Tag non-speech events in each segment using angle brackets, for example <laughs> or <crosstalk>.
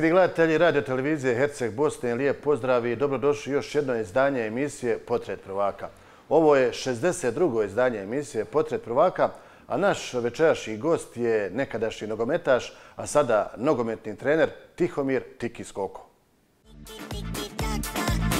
Cijeli gledatelji radio televizije Herceg Bosne, lijep pozdrav i dobrodošli još jedno izdanje emisije Potret prvaka. Ovo je 62. izdanje emisije Potret prvaka, a naš večerašnji gost je nekadašnji nogometaš, a sada nogometni trener Tihomir Tiki Skoko. Evo,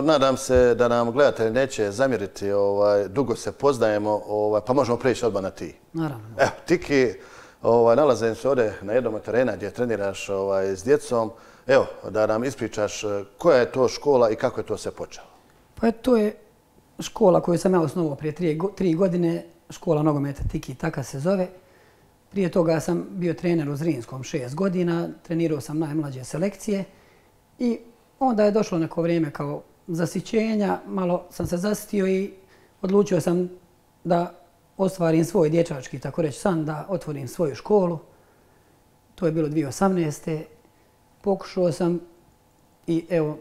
nadam se da nam gledatelj neće zamjeriti, ovaj, dugo se poznajemo, ovaj, pa možemo preći odmah na ti. Naravno. Evo, Tiki, ovaj, nalazim se ovdje na jednom terena gdje treniraš ovaj, s djecom. Evo, da nam ispričaš eh, koja je to škola i kako je to se počelo. Pa to je škola koju sam ja osnovao prije tri, tri godine, škola nogometa Tiki, taka se zove. Prije toga sam bio trener u Zrinskom šest godina, trenirao sam najmlađe selekcije i Onda je došlo neko vrijeme kao zasićenja, malo sam se zasitio i odlučio sam da ostvarim svoj dječački, tako reći, san, da otvorim svoju školu. To je bilo 2018. Pokušao sam i evo,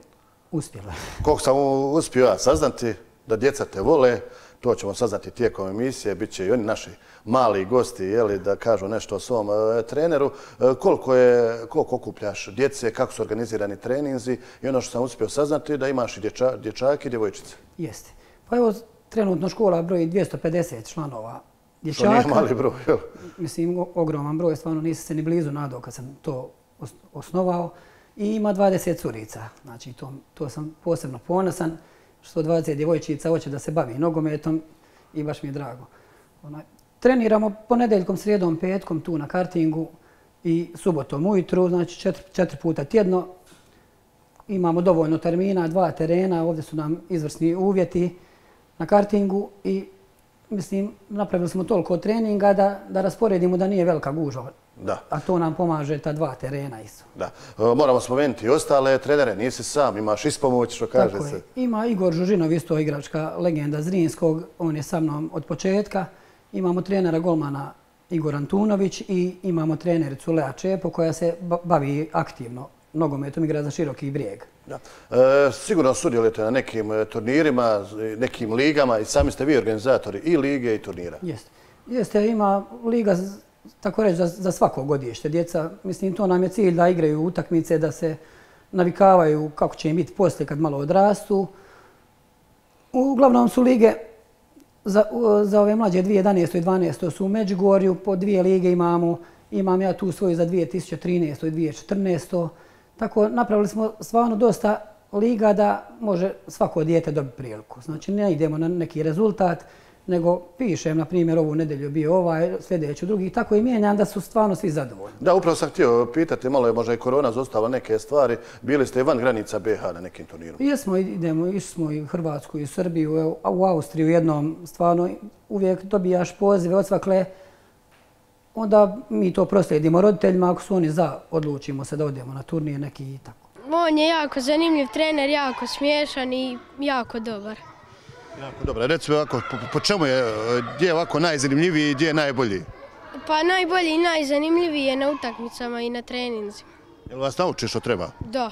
uspjela. Koliko sam uspio ja saznati da djeca te vole, to ćemo saznati tijekom emisije, bit će i oni naši mali gosti jeli, da kažu nešto o svom e, treneru. E, koliko, je, koliko okupljaš djece, kako su organizirani treninzi i ono što sam uspio saznati da imaš i dječa, dječake i djevojčice. Jeste. Pa evo, trenutno škola broji 250 članova dječaka. Što nije mali broj, jel? Mislim, ogroman broj, stvarno nisam se ni blizu nadao kad sam to osnovao. I ima 20 curica, znači to, to sam posebno ponosan što 20 djevojčica hoće da se bavi nogometom i baš mi je drago. Onaj, treniramo ponedeljkom, srijedom, petkom tu na kartingu i subotom ujutru, znači četiri, četiri puta tjedno. Imamo dovoljno termina, dva terena, ovdje su nam izvrsni uvjeti na kartingu i mislim, napravili smo toliko treninga da, da rasporedimo da nije velika gužva. Da. A to nam pomaže ta dva terena isto. Da. E, moramo spomenuti i ostale trenere, nisi sam, imaš ispomoć, što kaže Tako se. Je. Ima Igor Žužinov, isto igračka legenda Zrinskog, on je sa mnom od početka. Imamo trenera golmana Igor Antunović i imamo trenericu Lea Čepo koja se bavi aktivno nogometom igra za široki brijeg. Da. E, sigurno sudjelujete na nekim e, turnirima, nekim ligama i sami ste vi organizatori i lige i turnira. Jeste. Jeste, ima liga tako reći, za, za svako godište. Djeca, mislim, to nam je cilj da igraju utakmice, da se navikavaju kako će im biti poslije kad malo odrastu. Uglavnom su lige za, za ove mlađe 2011. i 2012. su u Međugorju, po dvije lige imamo. Imam ja tu svoju za 2013. i 2014. Tako napravili smo stvarno dosta liga da može svako dijete dobiti priliku. Znači ne idemo na neki rezultat, nego pišem, na primjer, ovu nedelju bio ovaj, sljedeću drugi, tako i mijenjam da su stvarno svi zadovoljni. Da, upravo sam htio pitati, malo je možda i korona zostala neke stvari, bili ste i van granica BH na nekim turnirom? Jesmo, idemo, išli smo i u Hrvatsku i u Srbiju, u Austriju jednom, stvarno uvijek dobijaš pozive od svakle, onda mi to proslijedimo roditeljima, ako su oni za, odlučimo se da odemo na turnije neki i tako. On je jako zanimljiv trener, jako smiješan i jako dobar. Jako dobro. Recimo ovako, po, po čemu je, gdje je ovako najzanimljiviji i gdje je najbolji? Pa najbolji i najzanimljiviji je na utakmicama i na treninzima. Jel vas nauči što treba? Da.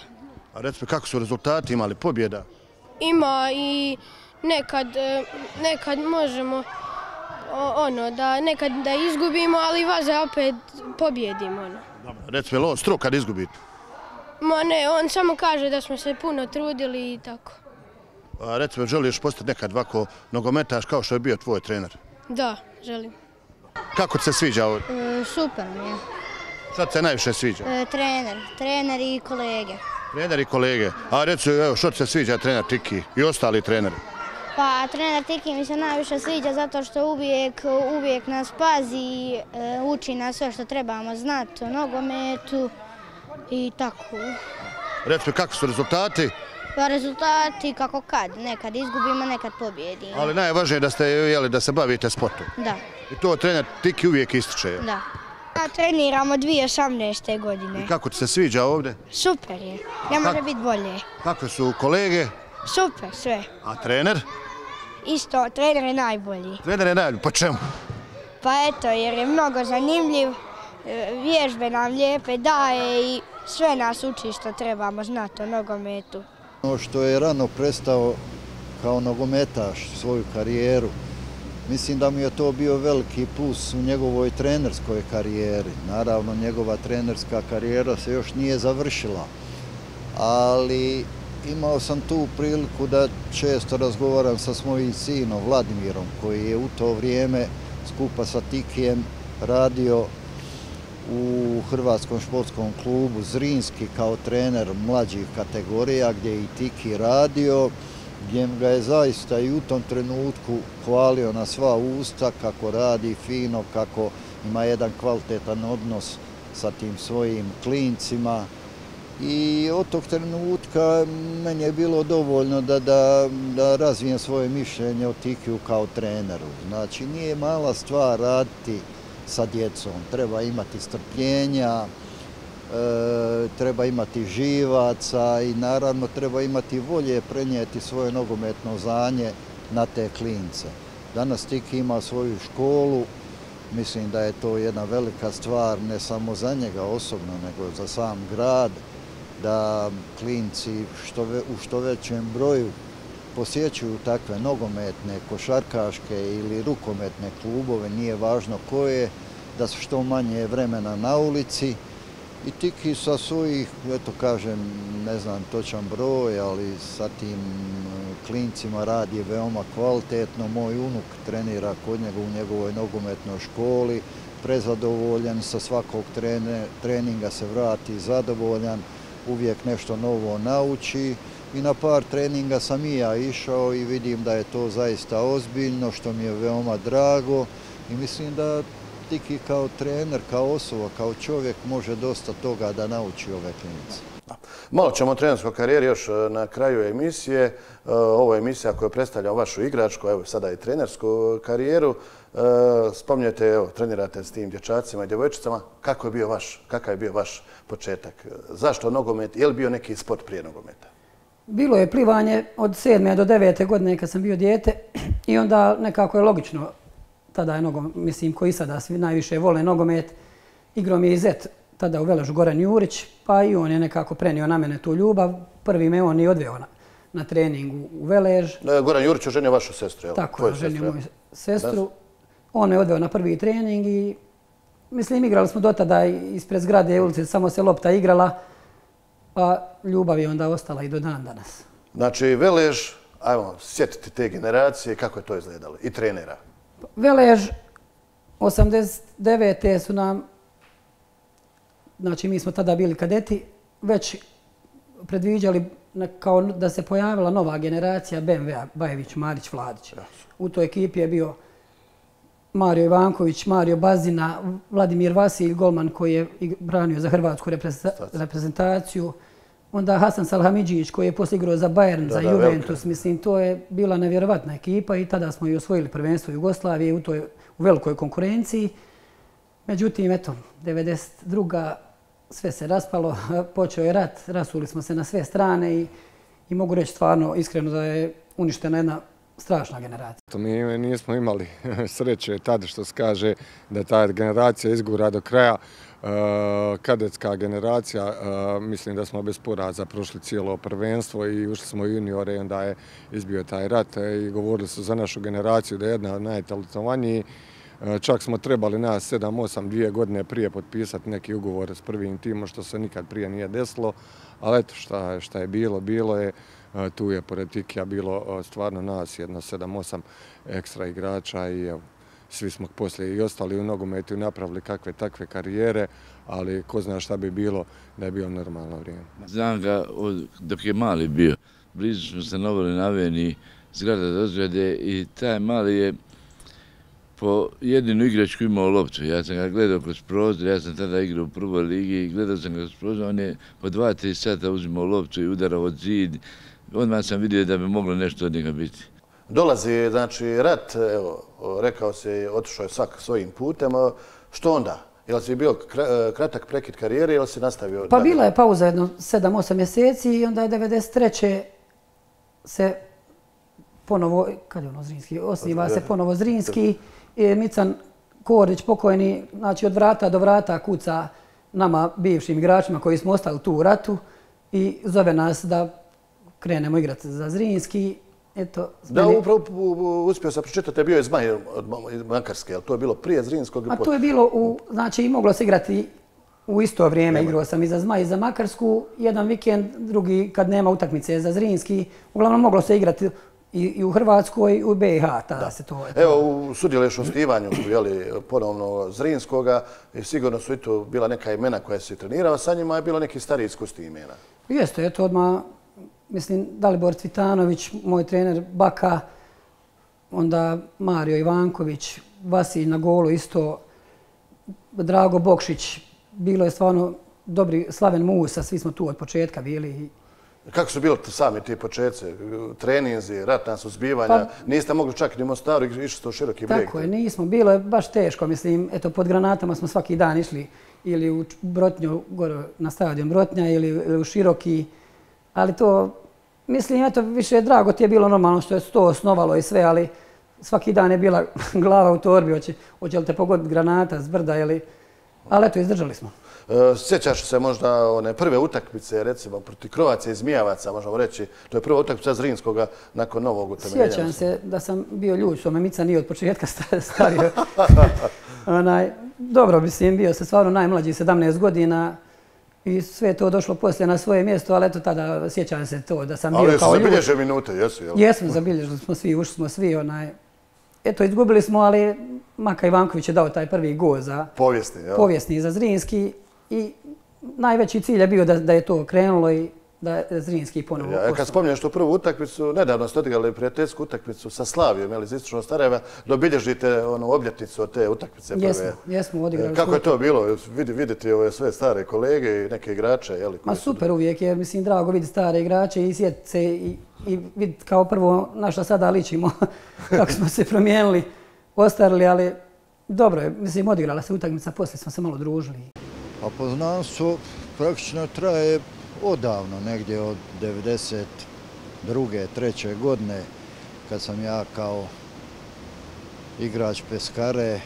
A recimo kako su rezultati imali, pobjeda? Ima i nekad, e, nekad možemo ono, da nekad da izgubimo, ali vaze opet pobjedimo. Ono. Dobro. Recimo, je li on struk kad izgubite? Ma ne, on samo kaže da smo se puno trudili i tako. Recimo, želiš postati nekad ovako nogometaš kao što je bio tvoj trener? Da, želim. Kako ti se sviđa ovdje? E, super mi je. Šta ti se najviše sviđa? E, trener, trener i kolege. Trener i kolege. A reci, evo, što ti se sviđa trener Tiki i ostali treneri? Pa trener Tiki mi se najviše sviđa zato što uvijek, uvijek nas pazi, e, uči nas sve što trebamo znati o nogometu i tako. Reci mi, kakvi su rezultati? Pa rezultati kako kad, nekad izgubimo, nekad pobjedimo. Ali najvažnije je da ste, jeli, da se bavite sportom. Da, I to trener Tiki uvijek ističe. da. Ja treniramo 2018. godine. I kako ti se sviđa ovdje? Super je, ne može biti bolje. Kakve su kolege? Super sve. A trener? Isto, trener je najbolji. Trener je najbolji. Pa čemu? Pa eto, jer je mnogo zanimljiv, e, vježbe nam lijepe daje i sve nas uči što trebamo znati o nogometu. Ono što je rano prestao kao nogometaš svoju karijeru, mislim da mu je to bio veliki plus u njegovoj trenerskoj karijeri. Naravno, njegova trenerska karijera se još nije završila, ali imao sam tu priliku da često razgovaram sa svojim sinom Vladimirom, koji je u to vrijeme skupa sa Tikijem radio u Hrvatskom športskom klubu Zrinski kao trener mlađih kategorija gdje je i Tiki radio, gdje ga je zaista i u tom trenutku hvalio na sva usta kako radi fino, kako ima jedan kvalitetan odnos sa tim svojim klincima. I od tog trenutka meni je bilo dovoljno da, da, da razvijem svoje mišljenje o Tikiju kao treneru. Znači, nije mala stvar raditi sa djecom. Treba imati strpljenja, e, treba imati živaca i naravno treba imati volje prenijeti svoje nogometno znanje na te klince. Danas Tiki ima svoju školu, mislim da je to jedna velika stvar ne samo za njega osobno, nego za sam grad, da klinci što ve, u što većem broju posjećuju takve nogometne, košarkaške ili rukometne klubove, nije važno koje, da su što manje vremena na ulici. I Tiki sa svojih, eto kažem, ne znam točan broj, ali sa tim e, klincima radi veoma kvalitetno. Moj unuk trenira kod njega u njegovoj nogometnoj školi, prezadovoljan, sa svakog treninga se vrati zadovoljan, uvijek nešto novo nauči i na par treninga sam i ja išao i vidim da je to zaista ozbiljno, što mi je veoma drago i mislim da Tiki kao trener, kao osoba, kao čovjek može dosta toga da nauči ove klinice. Malo ćemo o trenerskoj karijeri još e, na kraju emisije. E, ovo je emisija koja predstavlja vašu igračku, evo sada i trenersku karijeru. E, evo, trenirate s tim dječacima i djevojčicama. Kako je bio vaš, kakav je bio vaš početak? E, zašto nogomet? Je li bio neki sport prije nogometa? Bilo je plivanje od sedme do devete godine kad sam bio dijete i onda nekako je logično tada je nogomet, mislim koji sada svi najviše vole nogomet. Igrao mi je i zet tada u Veležu Goran Jurić, pa i on je nekako prenio na mene tu ljubav. Prvi me on i odveo na, na treningu u Velež. E, Goran Jurić oženio vašu sestru, jel? Tako, oženio moju sestru. On me odveo na prvi trening i mislim igrali smo do tada ispred zgrade ulice, samo se lopta igrala, pa ljubav je onda ostala i do dan danas. Znači, Velež, ajmo, sjetiti te generacije, kako je to izgledalo, i trenera. Velež, 89. su nam, znači mi smo tada bili kadeti, već predviđali kao da se pojavila nova generacija BMW-a, Bajević, Marić, Vladić. U toj ekipi je bio Mario Ivanković, Mario Bazina, Vladimir Vasilj, golman koji je branio za hrvatsku reprezentaciju. Onda Hasan Salhamidžić koji je poslije igrao za Bayern, za Juventus. Mislim, to je bila nevjerovatna ekipa i tada smo i osvojili prvenstvo Jugoslavije u toj u velikoj konkurenciji. Međutim, eto, 92. sve se raspalo, <laughs> počeo je rat, rasuli smo se na sve strane i, i mogu reći stvarno iskreno da je uništena jedna strašna generacija. To mi nismo imali <laughs> sreće tada što se kaže da ta generacija izgura do kraja. E, kadetska generacija, eh, mislim da smo bez poraza prošli cijelo prvenstvo i ušli smo juniore i onda je izbio taj rat eh, i govorili su za našu generaciju da je jedna od najtalentovanijih. Čak smo trebali nas 7-8 dvije godine prije potpisati neki ugovor s prvim timom, što se nikad prije nije desilo. Ali eto, šta je bilo, bilo je. Tu je pored Tikija bilo stvarno nas jedno 7-8 ekstra igrača i evo, svi smo poslije i ostali u nogometu napravili kakve takve karijere, ali ko zna šta bi bilo da je bio normalno vrijeme. Znam ga dok je mali bio. Blizu smo se novili na Aveni, zgrada dozgrade i taj mali je po jedinu igračku imao loptu. Ja sam ga gledao kroz prozor, ja sam tada igrao u prvoj ligi i gledao sam ga kroz prozor, on je po dva, tri sata uzimao loptu i udarao od zid. Odmah sam vidio da bi moglo nešto od njega biti. Dolazi, znači, rat, evo, rekao se, otišao je svak svojim putem. Što onda? Je li si bio kratak prekid karijere ili si nastavio? Pa bila je pauza jedno 7-8 mjeseci i onda je 93. se ponovo, kad je ono Zrinski, osniva se ponovo Zrinski. Mican Korić pokojni, znači od vrata do vrata kuca nama bivšim igračima koji smo ostali tu u ratu i zove nas da krenemo igrati za Zrinski. Eto, da, upravo uspio sam pročitati, bio je Zmaj od Makarske, ali to je bilo prije Zrinskog? A to je bilo, u, znači i moglo se igrati u isto vrijeme. Igrao sam i za Zmaj i za Makarsku, jedan vikend, drugi kad nema utakmice za Zrinski. Uglavnom moglo se igrati i, u Hrvatskoj i u BiH. Tada se to, Evo, u stivanju jeli, ponovno Zrinskoga sigurno su i tu bila neka imena koja se trenirala, sa njima je bilo neki stariji iskusti imena. Jeste, eto odmah, mislim, Dalibor Cvitanović, moj trener Baka, onda Mario Ivanković, Vasilj na golu isto, Drago Bokšić, bilo je stvarno dobri, Slaven Musa, svi smo tu od početka bili Kako su bili sami ti početci, treninzi, ratna suzbivanja? Pa, niste mogli čak ni Mostaru, išli ste u široki brijeg? Tako je, nismo. Bilo je baš teško. Mislim, eto, pod granatama smo svaki dan išli ili u Brotnju, gore na stadion Brotnja, ili u široki. Ali to, mislim, eto, više je drago ti je bilo normalno što je to osnovalo i sve, ali svaki dan je bila <laughs> glava u torbi, hoće, hoće li te pogoditi granata s brda ili... Ali eto, izdržali smo. E, sjećaš se možda one prve utakmice, recimo, proti Krovaca i Zmijavaca, možemo reći, to je prva utakmica Zrinskoga nakon novog utemeljenja. Sjećam se da sam bio ljuč, što me Mica nije od početka <laughs> stario. <laughs> Onaj, dobro, mislim, bio se stvarno najmlađi, 17 godina, I sve to došlo poslije na svoje mjesto, ali eto tada sjećam se to da sam bio kao ljuč. Ali jesu zabilježe minute, jesu, jel? Jesmo, zabilježili smo svi, ušli smo svi, onaj... Eto, izgubili smo, ali Maka Ivanković je dao taj prvi go za... Povijesni, jel? Povijesni za Zrinski i najveći cilj je bio da, da je to krenulo i da je Zrinski ponovo ja, Kad spominješ tu prvu utakmicu, nedavno ste odigrali prijateljsku utakmicu sa Slavijom, ili iz Istočnog Starajeva, dobilježite onu obljetnicu od te utakmice prve. Jesmo, jesmo odigrali. Kako je to bilo? Vidi, vidite ove sve stare kolege i neke igrače? Jeli, Ma super uvijek je, mislim, drago vidjeti stare igrače i sjetiti se i, i vidjeti kao prvo na što sada ličimo, <laughs> kako smo se promijenili, ostarili, ali dobro je, mislim, odigrala se utakmica, poslije smo se malo družili. A poznanstvo praktično traje odavno, negdje od 92. 3. godine, kad sam ja kao igrač Peskare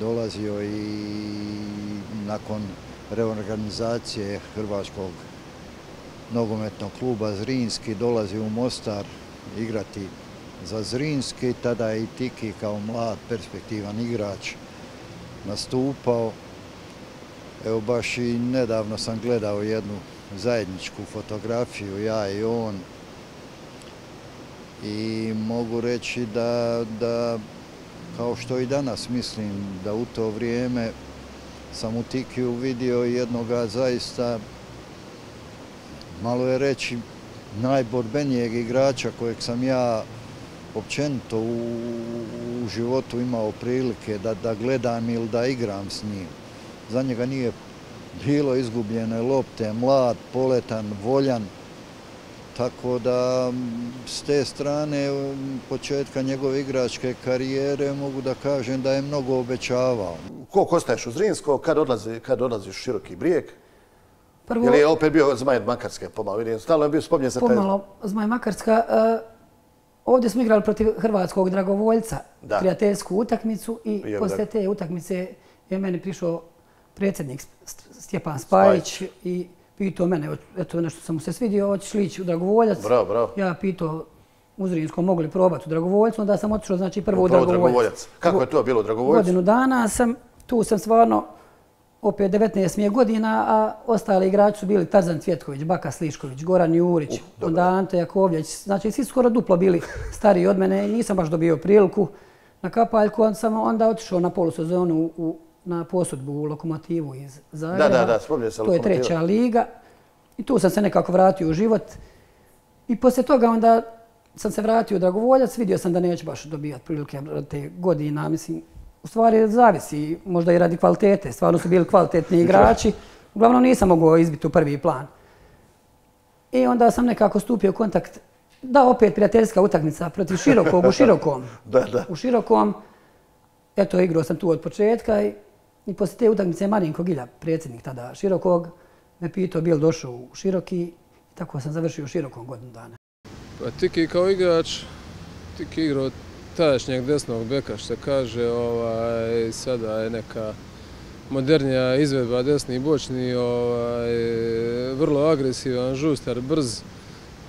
dolazio i nakon reorganizacije Hrvatskog nogometnog kluba Zrinski dolazi u Mostar igrati za Zrinski. Tada je i Tiki kao mlad, perspektivan igrač nastupao. Evo baš i nedavno sam gledao jednu zajedničku fotografiju, ja i on. I mogu reći da, da kao što i danas mislim, da u to vrijeme sam u Tikiju vidio jednoga zaista, malo je reći, najborbenijeg igrača kojeg sam ja općenito u, u životu imao prilike da, da gledam ili da igram s njim za njega nije bilo izgubljene lopte, mlad, poletan, voljan. Tako da s te strane početka njegove igračke karijere mogu da kažem da je mnogo obećavao. Koliko ostaješ u Zrinsko, kad, odlazi, kad odlaziš u Široki brijeg? Prvo, Ili je opet bio Zmaj Makarske pomalo? Vidim, stalno je bio spominjen za taj... Pomalo Zmaj Makarska. Uh, ovdje smo igrali protiv Hrvatskog dragovoljca, da. prijateljsku utakmicu i, I posle te utakmice je meni prišao predsjednik Stjepan Spajić i pitao mene, eto nešto sam mu se svidio, hoćeš li ići u Dragovoljac? Bravo, bravo. Ja pitao u Zrinskom mogu li probati u Dragovoljcu, onda sam otišao znači prvo u Dragovoljac. Kako je to bilo u Dragovoljcu? Godinu dana sam, tu sam stvarno opet 19 mi je godina, a ostali igrači su bili Tarzan Cvjetković, Baka Slišković, Goran Jurić, onda Ante Jakovljeć. Znači, svi skoro duplo bili stariji od mene i nisam baš dobio priliku. na kapaljku, on sam onda otišao na polusezonu u, na posudbu u Lokomotivu iz Zagreba. Da, da, da, spominje se To je treća liga. I tu sam se nekako vratio u život. I poslije toga onda sam se vratio u Dragovoljac, vidio sam da neću baš dobijati prilike te godina, mislim, u stvari zavisi, možda i radi kvalitete, stvarno su bili kvalitetni igrači, uglavnom nisam mogao izbiti u prvi plan. I onda sam nekako stupio u kontakt, da opet prijateljska utakmica protiv <laughs> Širokog u Širokom. Da, da. U Širokom, eto igrao sam tu od početka i, i poslije te utakmice Marinko Gilja, predsjednik tada Širokog, me pitao bil došao u Široki i tako sam završio u Širokom godinu dana. Pa Tiki kao igrač, Tiki igrao tadašnjeg desnog beka, što se kaže, ovaj, sada je neka modernija izvedba desni i bočni, ovaj, vrlo agresivan, žustar, brz,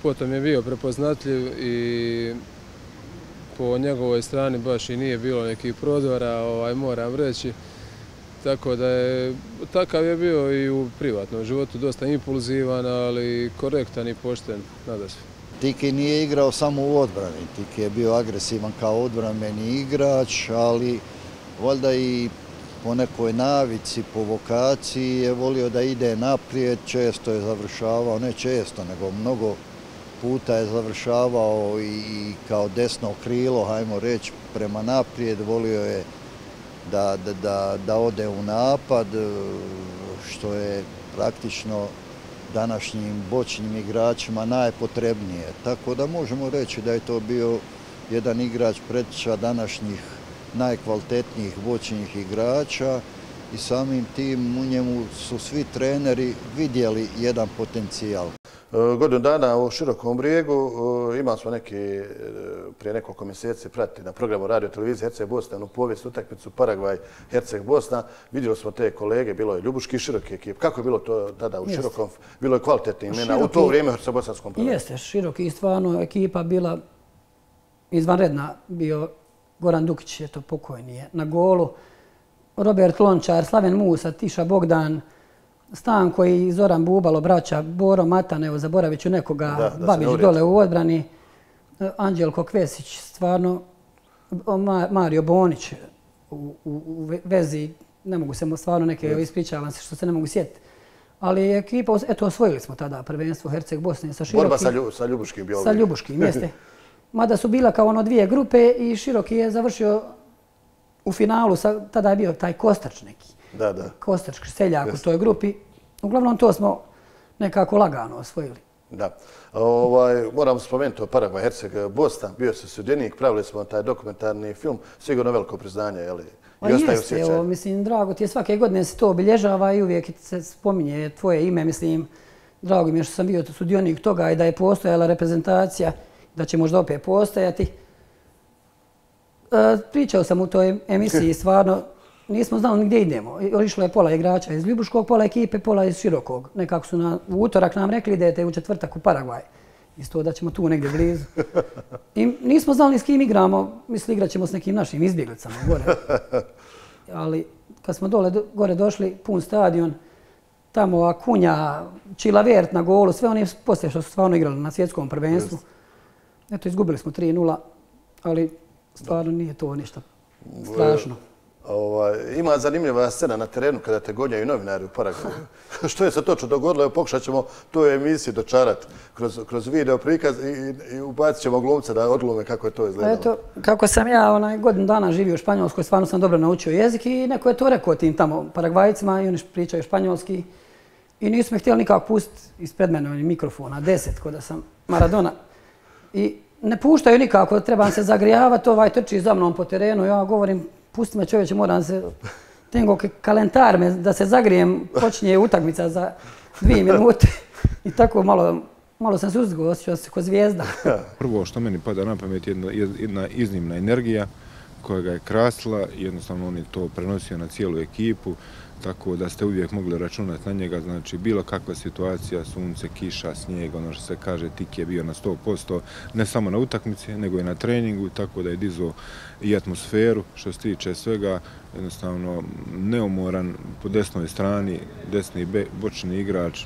potom je bio prepoznatljiv i po njegovoj strani baš i nije bilo nekih prodora, ovaj, moram reći. Tako da je, takav je bio i u privatnom životu, dosta impulzivan, ali korektan i pošten, nada se. Tiki nije igrao samo u odbrani, Tiki je bio agresivan kao odbrameni igrač, ali valjda i po nekoj navici, po vokaciji je volio da ide naprijed, često je završavao, ne često, nego mnogo puta je završavao i kao desno krilo, hajmo reći, prema naprijed, volio je da, da, da, da ode u napad, e, što je praktično današnjim bočnim igračima najpotrebnije. Tako da možemo reći da je to bio jedan igrač predča današnjih najkvalitetnijih bočnih igrača i samim tim u njemu su svi treneri vidjeli jedan potencijal. E, Godinu dana u Širokom brijegu e, imali smo neki, e, prije nekoliko mjeseci prati na programu radio televizije Herceg Bosna, jednu povijest utakmicu Paragvaj Herceg Bosna. Vidjeli smo te kolege, bilo je Ljubuški i Široki ekip. Kako je bilo to tada u Jeste. Širokom? Bilo je kvalitetni imena u to vrijeme u Herceg-Bosanskom prvenstvu. Jeste, Široki stvarno ekipa bila izvanredna. Bio Goran Dukić, je to pokojni je, na golu. Robert Lončar, Slaven Musa, Tiša Bogdan, Stanko i Zoran Bubalo, braća, Boro Matan, evo zaboravit ću nekoga, Da, da Babić dole u odbrani, e, Anđelko Kvesić, stvarno, Mario Bonić u, u, u ve- vezi, ne mogu se stvarno neke, ispričavam se što se ne mogu sjetiti. Ali ekipa, eto, osvojili smo tada prvenstvo Herceg Bosne sa Širokim. Borba sa, Lju, sa Ljubuškim bio. Sa Ljubuškim, jeste. <laughs> Mada su bila kao ono dvije grupe i Široki je završio u finalu, sa, tada je bio taj Kostač neki. Da, da. Kostač seljak u toj grupi. Uglavnom to smo nekako lagano osvojili. Da. Ovaj, moram spomenuti o Paragvaj, Herceg, Bosna. Bio se sudjenik, pravili smo taj dokumentarni film. Sigurno veliko priznanje, jeli? Pa I ostaju jeste, evo, sjećanje. mislim, drago ti je svake godine se to obilježava i uvijek se spominje tvoje ime, mislim, drago mi je što sam bio sudionik toga i da je postojala reprezentacija, da će možda opet postojati. E, pričao sam u toj emisiji, <laughs> stvarno, nismo znali gdje idemo. Išlo je pola igrača iz Ljubuškog, pola ekipe, pola iz Širokog. Nekako su na, u utorak nam rekli idete u četvrtak u Paragvaj. Isto da ćemo tu negdje blizu. I nismo znali s kim igramo, misli igrat ćemo s nekim našim izbjeglicama gore. <laughs> Ali kad smo dole do- gore došli, pun stadion, tamo Akunja, Čilavert na golu, sve oni poslije što su stvarno igrali na svjetskom prvenstvu. Eto, izgubili smo 3-0, ali stvarno nije to ništa strašno. Ovaj, ima zanimljiva scena na terenu kada te gonjaju novinari u Paragvaju. <laughs> Što je se točno dogodilo? Pokušat ćemo tu emisiju dočarati kroz, kroz video prikaz i, ubacit ćemo glumce da odglume kako je to Pa izgledalo. eto, kako sam ja onaj godinu dana živio u Španjolskoj, stvarno sam dobro naučio jezik i neko je to rekao tim tamo Paragvajcima i oni pričaju španjolski. I nisu me htjeli nikako pustiti ispred mene oni mikrofona, deset, kod da sam Maradona. I ne puštaju nikako, trebam se zagrijavati, ovaj trči za mnom po terenu, ja govorim, pusti me čovječe, moram se, tengo que kalentarme, da se zagrijem, počinje utakmica za dvije <laughs> minute. I tako malo, malo sam se uzgo, osjećao se ko zvijezda. <laughs> Prvo što meni pada na pamet je jedna, jedna iznimna energija koja ga je krasila, jednostavno on je to prenosio na cijelu ekipu, tako da ste uvijek mogli računati na njega, znači bilo kakva situacija, sunce, kiša, snijeg, ono što se kaže, tik je bio na 100%, ne samo na utakmici, nego i na treningu, tako da je dizao i atmosferu, što se tiče svega, jednostavno neumoran po desnoj strani, desni bočni igrač,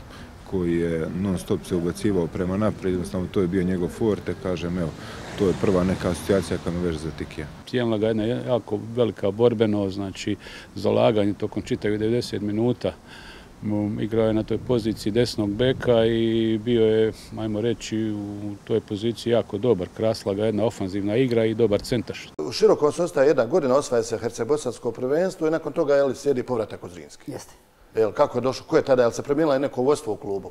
koji je non stop se ubacivao prema naprijed, jednostavno to je bio njegov forte, kažem, evo, to je prva neka asocijacija koja me veže za Tikija. Cijelna ga jedna jako velika borbeno, znači zalaganje tokom čitavih 90 minuta. Igrao je na toj poziciji desnog beka i bio je, majmo reći, u toj poziciji jako dobar. Krasla ga jedna ofanzivna igra i dobar centaš. U širokom se ostaje jedna godina, osvaja se Herceg-Bosansko prvenstvo i nakon toga je li slijedi povratak od Zrinski. Jeste. Jel, kako je došlo? Ko je tada? Je li se premijela neko vodstvo u klubu?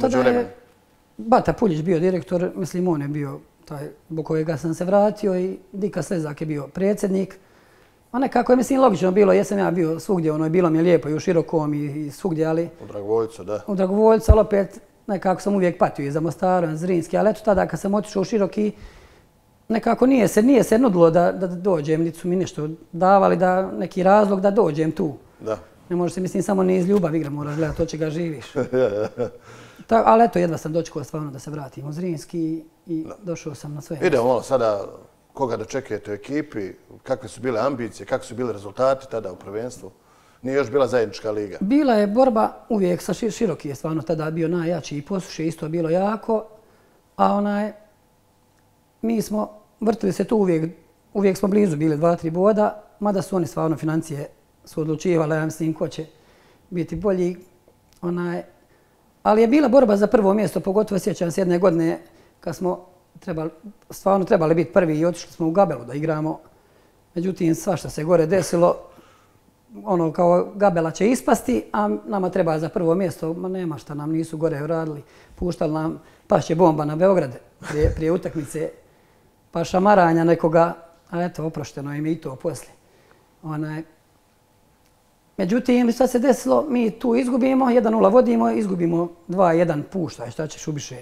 Tada je Bata Puljić bio direktor, mislim on je bio taj zbog kojega sam se vratio i Dika Slezak je bio predsjednik. A nekako je, mislim, logično bilo, jesam ja bio svugdje, ono je bilo mi je lijepo i u Širokom i, i svugdje, ali... U Dragovoljcu, da. U Dragovoljcu, ali opet nekako sam uvijek patio i za Mostaru, i Zrinski, ali eto tada kad sam otišao u Široki, nekako nije se, nije se nudilo da, da dođem, niti su mi nešto davali, da neki razlog da dođem tu. Da. Ne može se, mislim, samo ni iz ljubav igra, moraš gledati to će ga živiš. <laughs> Ta, ali eto, jedva sam dočekao stvarno da se vratim u Zrinski i da. došao sam na sve. Idemo malo sada koga da čekajete u ekipi, kakve su bile ambicije, kakvi su bili rezultati tada u prvenstvu. Nije još bila zajednička liga. Bila je borba uvijek sa široki je stvarno tada bio najjači i posuše isto bilo jako. A onaj, mi smo vrtili se tu uvijek, uvijek smo blizu bili dva, tri boda, mada su oni stvarno financije su odlučivali, ja mislim, ko će biti bolji. Onaj, ali je bila borba za prvo mjesto, pogotovo sjećam se jedne godine kad smo trebali, stvarno trebali biti prvi i otišli smo u Gabelu da igramo. Međutim, sva što se gore desilo, ono kao Gabela će ispasti, a nama treba za prvo mjesto, ma nema šta nam nisu gore radili. Puštali nam pašće bomba na Beograd prije, prije utakmice, pa šamaranja nekoga, a eto, oprošteno im i to poslije. Onaj, Međutim, šta se desilo, mi tu izgubimo, 1-0 vodimo, izgubimo 2-1 puštaj, šta ćeš ubiše.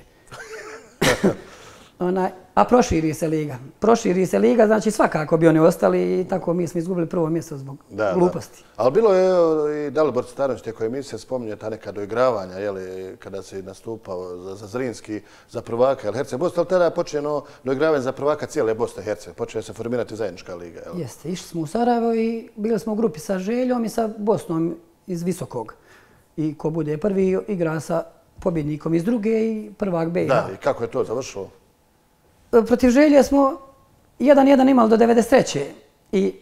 <laughs> Ona, a proširi se liga. Proširi se liga, znači svakako bi oni ostali i tako mi smo izgubili prvo mjesto zbog da, gluposti. Da. Ali bilo je i Dalibor Citarović, tijekom emisije spominje ta neka doigravanja, jeli, kada se nastupao za, za Zrinski, za prvaka, jel Herceg Bosna, ali tada je počeno doigravanje za prvaka cijele Bosne Herceg. Počeo se formirati zajednička liga. Jel? Jeste, išli smo u Sarajevo i bili smo u grupi sa Željom i sa Bosnom iz Visokog. I ko bude prvi igra sa pobjednikom iz druge i prvak B. Da, i kako je to završilo? Protiv Želje smo 1-1 imali do 93. I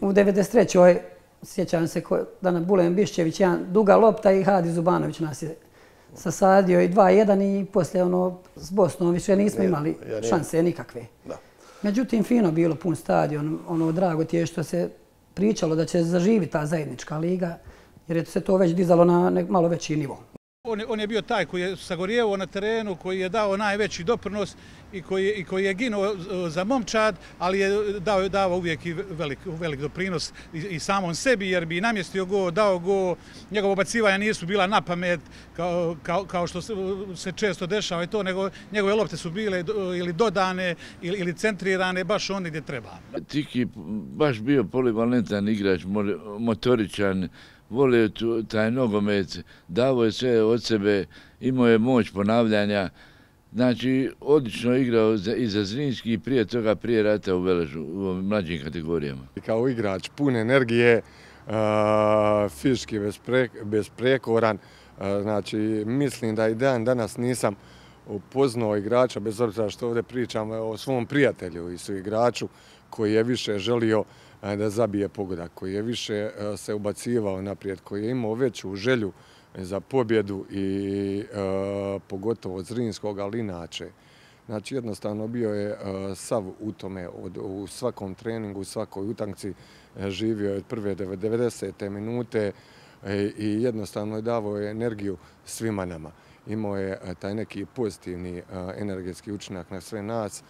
u 93. sjećam se da nam Bulen Bišćević, jedan duga lopta i Hadi Zubanović nas je sasadio i 2-1 i poslije ono s Bosnom više nismo imali šanse nikakve. Međutim, fino bilo pun stadion, ono drago ti je što se pričalo da će zaživiti ta zajednička liga, jer je se to već dizalo na malo veći nivo. On je, on je bio taj koji je sagorijevo na terenu, koji je dao najveći doprinos i koji je, i koji je ginuo e, za momčad, ali je dao, dao uvijek i velik, velik doprinos i, i samom sebi, jer bi namjestio go, dao go, njegove obacivanja nisu bila na pamet kao, kao, kao što se često dešava i to, nego njegove lopte su bile e, ili dodane ili, ili centrirane baš oni gdje treba. Tiki baš bio polivalentan igrač, motoričan, volio taj nogomet, davo je sve od sebe, imao je moć ponavljanja. Znači, odlično igrao i za Zrinjski i prije toga, prije rata u Veležu, u mlađim kategorijama. Kao igrač, pun energije, e, fizički besprekoran, e, znači, mislim da i dan danas nisam upoznao igrača, bez obzira što ovdje pričam o svom prijatelju i su igraču koji je više želio e, da zabije pogodak, koji je više se ubacivao naprijed, koji je imao veću želju za pobjedu i e, pogotovo od Zrinskog, ali inače. Znači jednostavno bio je e, sav u tome, u svakom treningu, u svakoj utankci e, živio je od prve 90. minute i jednostavno je davao energiju svima nama. Imao je taj neki pozitivni energetski učinak na sve nas,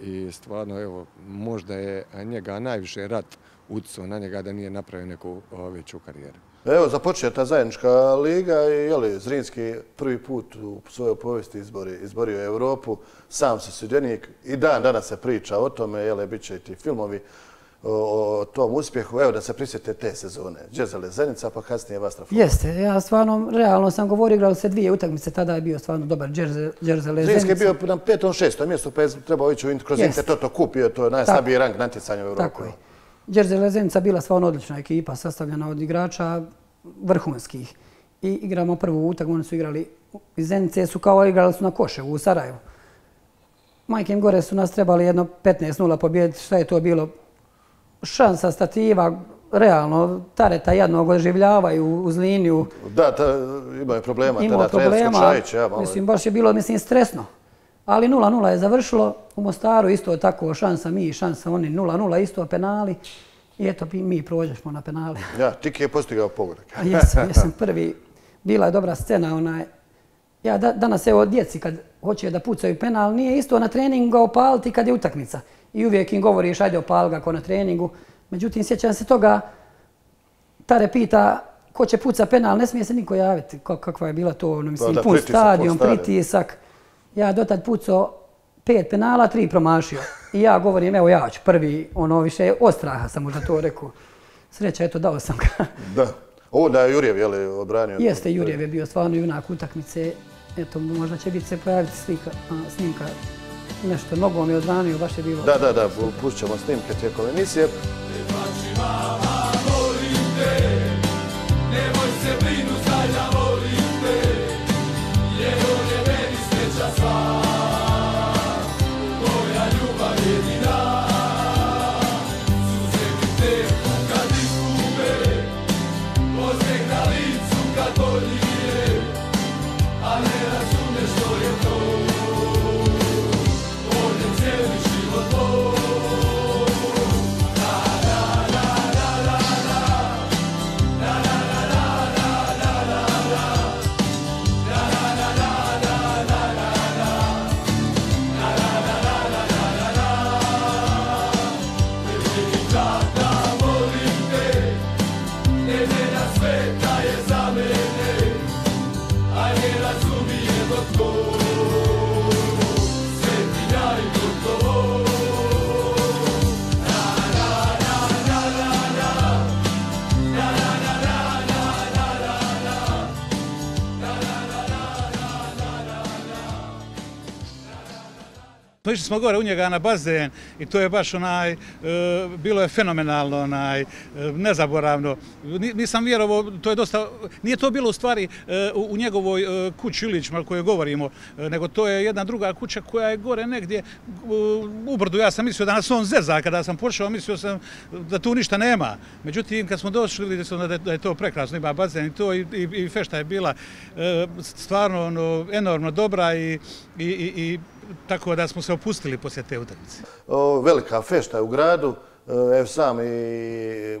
i stvarno, evo, možda je njega najviše rat utisuo na njega da nije napravio neku veću karijeru. Evo, započeo ta zajednička liga i jeli, Zrinski prvi put u svojoj povijesti izbori, izborio Evropu, sam se sudjenik i dan danas se priča o tome, jeli, bit će i ti filmovi o tom uspjehu. Evo da se prisjete te sezone. Džezele Zenica, pa kasnije Vastra Fulham. Jeste, ja stvarno, realno sam govorio, igrali se dvije utakmice, tada je bio stvarno dobar Džezele Zenica. Zrinski je bio na petom, šestom mjestu, pa je trebao ići kroz Inter Toto Kup, to je najslabiji rang natjecanja u Evropu. Tako je. Džezele Zenica bila stvarno odlična ekipa, sastavljena od igrača vrhunskih. I igramo prvu utakmicu, oni su igrali iz Zenice, su kao igrali su na Koševu u Sarajevu. Majke gore su nas trebali jedno 15-0 pobijediti. Šta je to bilo? Šansa stativa, realno, Tareta jednog oživljavaju uz liniju. Da, ta, imaju problema. Imao problema. Čajić, ja, malo... Mislim, baš je bilo, mislim, stresno. Ali 0-0 je završilo. U Mostaru isto tako šansa mi, šansa oni 0-0, isto penali. I eto, mi prođemo na penali. <laughs> Ja, Tiki je postigao pogodak. jesam, jesam prvi. Bila je dobra scena, onaj, Ja da, danas evo djeci kad hoće da pucaju penal, nije isto na treningu ga opaliti kad je utakmica. I uvijek im govoriš ajde opali ga ko na treningu. Međutim, sjećam se toga, Tare pita ko će puca penal, ne smije se niko javiti. Kakva je bila to, ono, mislim, da, da, pun pritisak, stadion, pritisak. Ja dotad pucao pet penala, tri promašio. I ja govorim, evo ja ću prvi, ono, više ostraha sam možda to rekao. Sreća, eto, dao sam ga. Da. Ovo da je Jurjev, je li, odbranio? Jeste, Jurjev je bio stvarno junak utakmice eto, možda će biti se pojaviti slika, a, snimka nešto mnogo mi je odranio, baš je bilo... Da, da, da, pušćemo snimke tijekom emisije. Nemoj Pa išli smo gore u njega na bazen i to je baš onaj, e, bilo je fenomenalno, onaj, e, nezaboravno. Nisam vjerovao, to je dosta, nije to bilo u stvari e, u njegovoj e, kući Ilićima koje govorimo, e, nego to je jedna druga kuća koja je gore negdje u brdu. Ja sam mislio da nas on zeza, kada sam pošao, mislio sam da tu ništa nema. Međutim, kad smo došli, vidio sam da je to prekrasno, ima bazen i to i fešta je bila e, stvarno ono, enormno dobra i i tako da smo se opustili poslije te utakmice. Velika fešta u gradu, e, evo sam i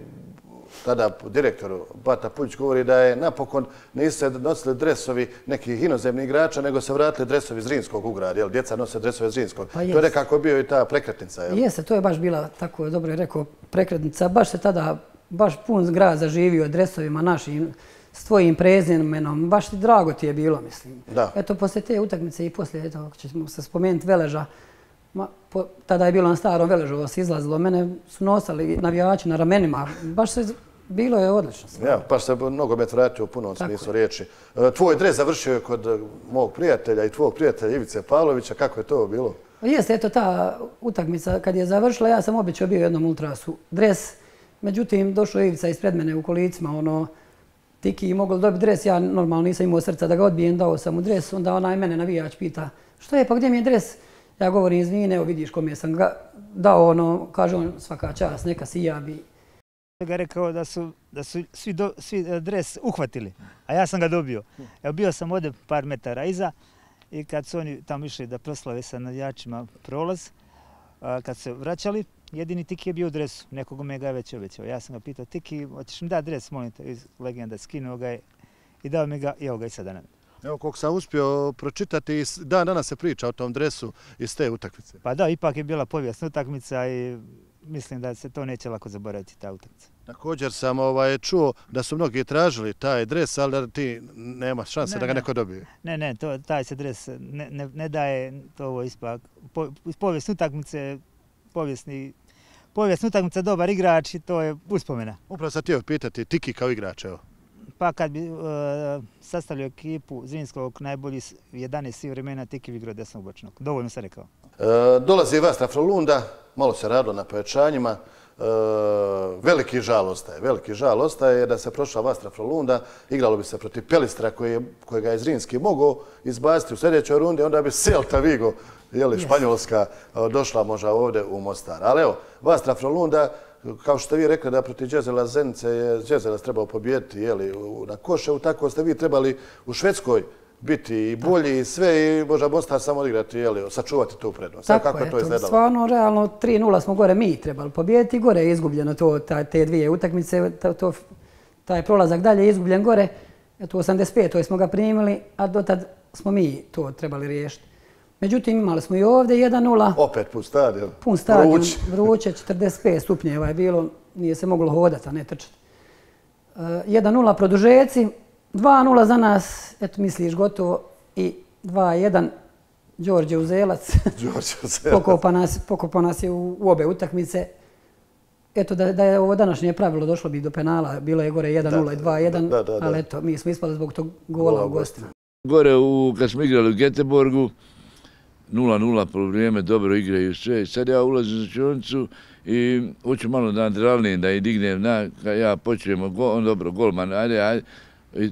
tada direktor Bata Puljić govori da je napokon nisu se nosili dresovi nekih inozemnih igrača, nego se vratili dresovi iz Rinskog u grad. Jel, djeca nose dresove iz Rinskog. Pa to je nekako bio i ta prekretnica. Jel? Jeste, to je baš bila, tako je dobro rekao, prekretnica. Baš se tada, baš pun grad zaživio dresovima našim s tvojim prezimenom, baš ti drago ti je bilo, mislim. Da. Eto, posle te utakmice i poslije, eto, ćemo se spomenuti Veleža, ma, po, tada je bilo na starom Veležu, ovo se izlazilo, mene su nosali navijači na ramenima, baš se, bilo je odlično. Ja, pa se nogomet vratio u punom smislu riječi. E, tvoj dres završio je kod e, mog prijatelja i tvojeg prijatelja Ivice Pavlovića, kako je to bilo? Jeste, eto, ta utakmica kad je završila, ja sam običao bio jednom ultrasu dres, međutim, došao Ivica ispred mene u kolicima, ono, Tiki mogli dobiti dres, ja normalno nisam imao srca da ga odbijem, dao sam mu dres, onda onaj mene navijač pita što je, pa gdje mi je dres? Ja govorim, izvini, evo vidiš kom je sam ga dao, ono, kaže on svaka čast, neka si ja bi. ga rekao da su, da su svi, do, svi e, dres uhvatili, a ja sam ga dobio. Evo bio sam ovdje par metara iza i kad su oni tamo išli da proslave sa navijačima prolaz, kad se vraćali, jedini Tiki je bio u dresu, nekog me ga je već obećao. Ja sam ga pitao, Tiki, hoćeš mi da dres, molim te, iz legenda, skinuo ga je i dao mi ga, i evo ga i sada nam. Evo, koliko sam uspio pročitati, dan danas se priča o tom dresu iz te utakmice. Pa da, ipak je bila povijesna utakmica i mislim da se to neće lako zaboraviti, ta utakmica. Također sam ovaj, čuo da su mnogi tražili taj dres, ali da ti nema šanse ne, da ga neko dobije. Ne, ne, to, taj se dres ne, ne, ne daje to ovo ispak. Po, povijesne utakmice povijesni povijesna utakmica, dobar igrač i to je uspomena. Upravo sad htio pitati, Tiki kao igrač, evo. Pa kad bi uh, sastavljao ekipu Zrinskog najbolji 11 svih vremena, Tiki bi igrao desnog bočnog. Dovoljno sam rekao. E, dolazi Vastra Frolunda, malo se radilo na pojačanjima. E, veliki žal ostaje. Veliki žal ostaje da se prošla Vastra Frolunda, igralo bi se protiv Pelistra kojega je Zrinski mogao izbaciti u sljedećoj rundi, onda bi Celta Vigo, jeli, Španjolska, došla možda ovdje u Mostar. Ali evo, Vastra Frolunda, kao što ste vi rekli da protiv Džezela Zenice je Džezela trebao pobijediti jeli, na Koševu, tako ste vi trebali u Švedskoj biti i bolji i sve i možda Mostar samo odigrati, jeli, sačuvati tu prednost. Tako kako je, to izgledalo? Stvarno, realno, 3-0 smo gore mi trebali pobijeti, gore je izgubljeno to, ta, te dvije utakmice, to, to, taj prolazak dalje je izgubljen gore, eto, u 85. to smo ga primili, a dotad smo mi to trebali riješiti. Međutim, imali smo i ovdje 1-0. Opet pun stadion. Pun stadion, vruće, vruće 45 stupnjeva je bilo, nije se moglo hodati, a ne trčati. 1-0 e, produžeci, 2-0 za nas, eto misliš gotovo, i 2-1 Đorđe Uzelac. <laughs> Đorđe Uzelac. pokopa, nas, pokopa nas je u, u obe utakmice. Eto, da, da je ovo današnje pravilo došlo bi do penala, bilo je gore 1-0 i 2-1, ali eto, mi smo ispali zbog tog gola u gostima. Gore, u, kad smo igrali u Geteborgu, 0-0 po vrijeme, dobro igraju sve. Sad ja ulazim za čovnicu i hoću malo da adrenalin, da i dignem, na, ja počnem, go, on dobro, golman, ajde, ajde, I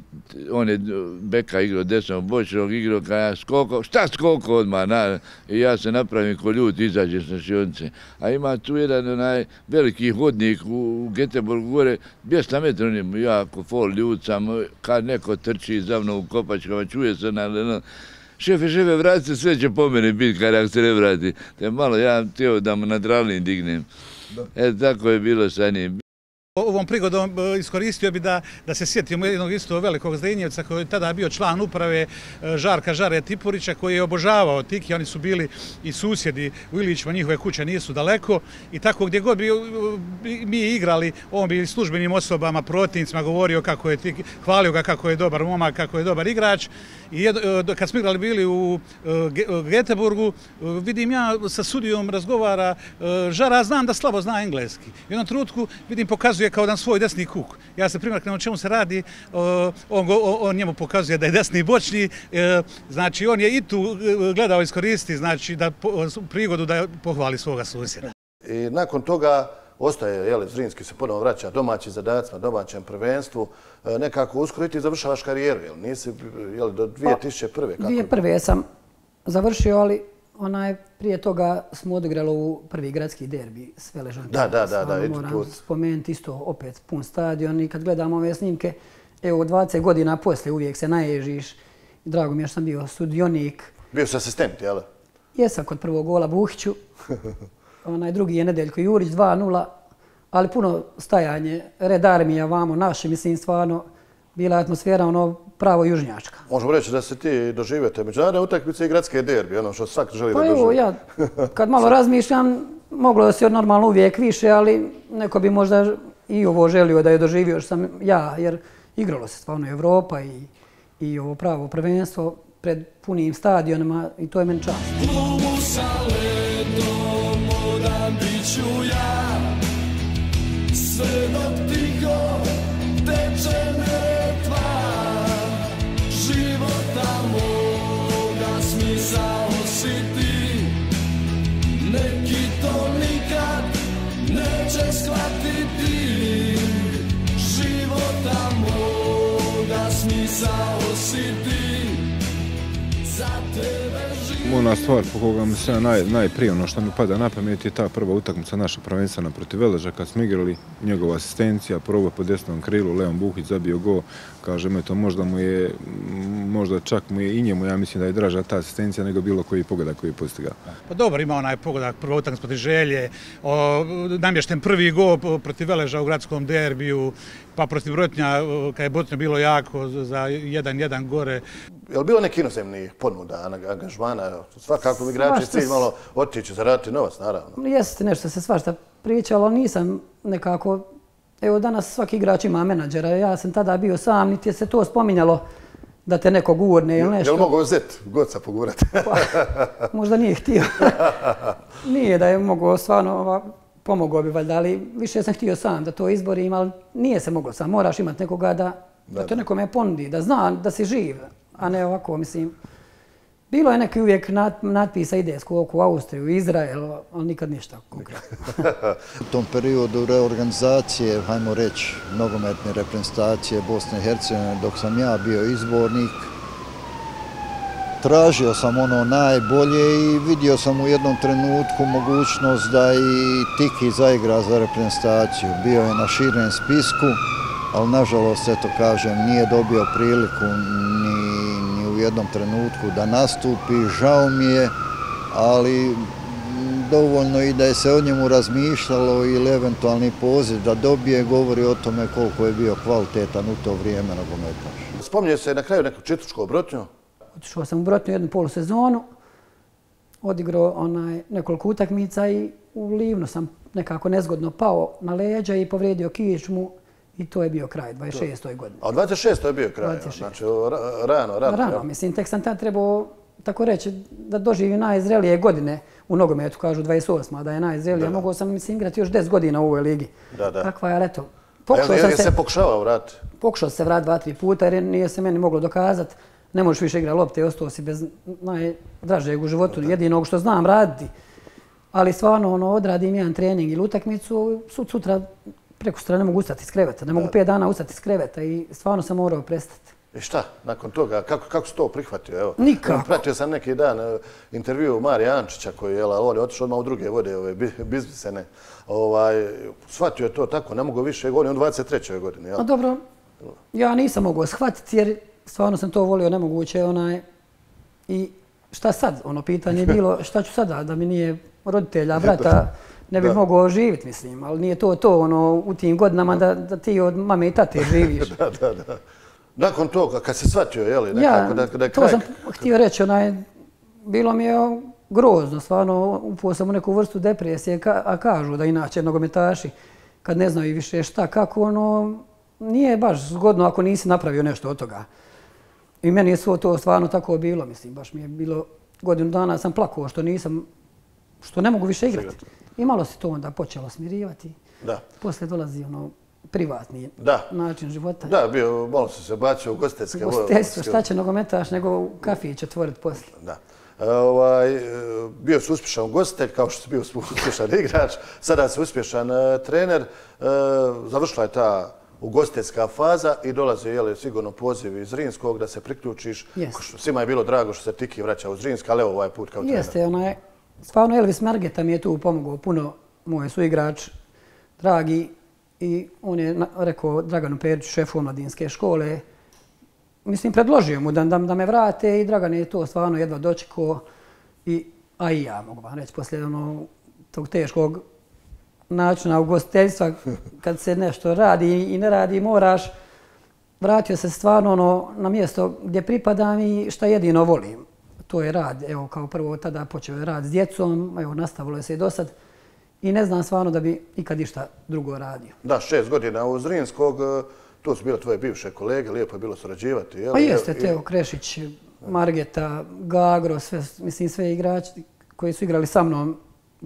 on je beka igrao desnog bočnog, igrao kada ja skoko, šta skoko odmah, na, i ja se napravim ko ljud, izađe sa šionice. A ima tu jedan onaj veliki hodnik u, u Geteborgu gore, 200 metra, on je jako fol ljud sam, kad neko trči za mnom u kopačkama, čuje se na, na, šefe, šefe, vrati se, sve će po mene biti kada se ne vrati. Te malo ja tijelo da mu nadralnim dignem. E, tako je bilo sa njim. Ovom prigodom e, iskoristio bi da, da se sjetimo jednog isto velikog Zdenjevca koji je tada bio član uprave e, Žarka Žare Tipurića koji je obožavao Tiki. Oni su bili i susjedi u Ilićima, njihove kuće nisu daleko i tako gdje god bi mi igrali, on bi službenim osobama, protivnicima govorio kako je Tiki, hvalio ga kako je dobar momak, kako je dobar igrač. I e, kad smo igrali bili u Geteburgu, vidim ja sa sudijom razgovara, Žara znam da slabo zna engleski. U jednom trutku vidim pokazuje pokazuje kao dan svoj desni kuk. Ja se primjer o čemu se radi, on, on njemu pokazuje da je desni bočni, e, znači on je i tu e, gledao iskoristi, znači da prigodu da pohvali svoga susjeda. I nakon toga ostaje, jeli, Zrinski se ponovno vraća domaći zadacima, domaćem prvenstvu, e, nekako uskoro i ti završavaš karijeru, jel, nisi, jel, do 2001. Pa, 2001. sam završio, ali onaj, prije toga smo odigrali u prvi gradski derbi s Veležan. Da, da, da. da moram spomenuti isto opet pun stadion i kad gledam ove snimke, evo 20 godina poslije uvijek se naježiš. Drago mi je što sam bio sudionik. Bio si asistent, jel? Jesam kod prvog gola Buhiću. <laughs> onaj drugi je Nedeljko Jurić, 2-0. Ali puno stajanje, red armija vamo, naši, mislim, stvarno, bila atmosfera ono pravo južnjačka. Možemo reći da se ti doživete međunarodne utakmice i gradske derbi, ono što svak želi pa da. Pa ja kad malo <laughs> razmišljam, moglo da se normalno uvijek više, ali neko bi možda i ovo želio da je doživio što sam ja, jer igralo se stvarno Evropa i, i ovo pravo prvenstvo pred punim stadionima i to je meni čast. Ona stvar po koga mi se naj, najprije ono što mi pada na pamet je ta prva utakmica naša prvenstvena protiv Veleža kad smo igrali njegova asistencija, proba po desnom krilu, Leon Buhić zabio go, kažem me to možda mu je, možda čak mu je i njemu, ja mislim da je draža ta asistencija nego bilo koji pogodak koji je postigao. Pa dobro, ima onaj pogodak, prva utakmica protiv Želje, o, namješten prvi go protiv Veleža u gradskom derbiju, pa protiv Brotnja, kad je Brotnja bilo jako za jedan, jedan gore. Je li bilo neki inozemni ponuda, angažmana? Svakako igrači cilj malo otići, zaraditi novac, naravno. Jeste nešto se svašta pričalo, nisam nekako... Evo, danas svaki igrač ima menadžera. Ja sam tada bio sam, niti je se to spominjalo da te neko gurne ili nešto. Je li mogo zet goca pogurati? pa, možda nije htio. <laughs> nije da je mogo stvarno pomogao bi valjda, ali više sam htio sam da to izborim, ali nije se moglo sam. Moraš imati nekoga da, da, da to nekome ponudi, da zna da si živ, a ne ovako, mislim. Bilo je neki uvijek natpisa ide skok u Austriju, Izrael, ali nikad ništa konkretno. <laughs> u tom periodu reorganizacije, hajmo reći, nogometne reprezentacije Bosne i Hercegovine, dok sam ja bio izbornik, tražio sam ono najbolje i vidio sam u jednom trenutku mogućnost da i Tiki zaigra za reprezentaciju. Bio je na širem spisku, ali nažalost, eto kažem, nije dobio priliku ni u jednom trenutku da nastupi. Žao mi je, ali dovoljno i da je se o njemu razmišljalo ili eventualni poziv da dobije, govori o tome koliko je bio kvalitetan u to vrijeme nogometaš. Spominje se na kraju neku četvrčku obrotnju, Otišao sam u Brotnu jednu polusezonu, odigrao onaj nekoliko utakmica i u Livnu sam nekako nezgodno pao na leđa i povrijedio kičmu i to je bio kraj, 26. godine. A 26. je bio kraj, znači rano, rano. Rano, mislim, tek sam tad trebao tako reći da doživi najzrelije godine u nogometu, kažu 28. da je najzrelije. Mogao sam, mislim, igrati još 10 godina u ovoj ligi. Da, da. Takva je, ali eto. Pokušao sam se... Se pokušavao vratiti? Pokušao se vratiti dva, tri puta jer nije se meni moglo dokazati ne možeš više igrati lopte ostao si bez najdražeg u životu, jedinog što znam raditi. Ali stvarno ono, odradim jedan trening ili utakmicu, sutra preko sutra ne mogu ustati iz kreveta, ne mogu pet dana ustati iz kreveta i stvarno sam morao prestati. I šta, nakon toga, kako, kako si to prihvatio? Evo, Nikako. <laughs> Pratio sam neki dan e, intervju Marija Ančića koji je, on je otišao odmah u druge vode, ove biznisene. Ovaj, shvatio je to tako, ne mogu više, on je u 23. godini. A dobro, ja nisam mogao shvatiti jer stvarno sam to volio nemoguće onaj i šta sad? Ono pitanje je bilo šta ću sada da mi nije roditelja brata ne bi mogao živjeti mislim ali nije to to ono u tim godinama da, da ti od mame i tate <laughs> živiš. Da da da. Nakon toga kad se shvatio je li nekako ja, da da to sam htio reći onaj bilo mi je grozno stvarno upao sam u neku vrstu depresije a kažu da inače nogometaši kad ne znaju više šta kako ono nije baš zgodno ako nisi napravio nešto od toga. I meni je svo to stvarno tako bilo, mislim, baš mi je bilo godinu dana sam plakao što nisam, što ne mogu više igrati. I malo se to onda počelo smirivati. Da. Posle dolazi ono privatni da. način života. Da, bio, malo se se bacio u gostetske. Gostetstvo, šta će nogometaš nego u kafić otvoriti posle. Da. E, ovaj, e, bio si uspješan gostelj, kao što si bio <laughs> uspješan igrač, sada si uspješan e, trener. Završila je ta ugostiteljska faza i dolaze jele, sigurno poziv iz Rinskog da se priključiš. Yes. Svima je bilo drago što se Tiki vraća u Rinsk, ali evo ovaj put kao trener. Jeste, onaj, stvarno Elvis Margeta mi je tu pomogao puno, moj suigrač, dragi, i on je rekao Draganu Periću, šefu omladinske škole, mislim, predložio mu da, da, da me vrate i Dragan je to stvarno jedva dočekao, i, a i ja mogu vam reći, poslije ono, tog teškog načina ugostiteljstva, kad se nešto radi i ne radi, moraš vratio se stvarno ono na mjesto gdje pripadam i šta jedino volim. To je rad. Evo, kao prvo tada počeo je rad s djecom, evo, nastavilo je se i do sad. I ne znam stvarno da bi ikad išta drugo radio. Da, šest godina u Zrinskog, e, tu su bile tvoje bivše kolege, lijepo je bilo surađivati. Jel? Pa jeste, Teo Krešić, Margeta, Gagro, sve, mislim sve igrači koji su igrali sa mnom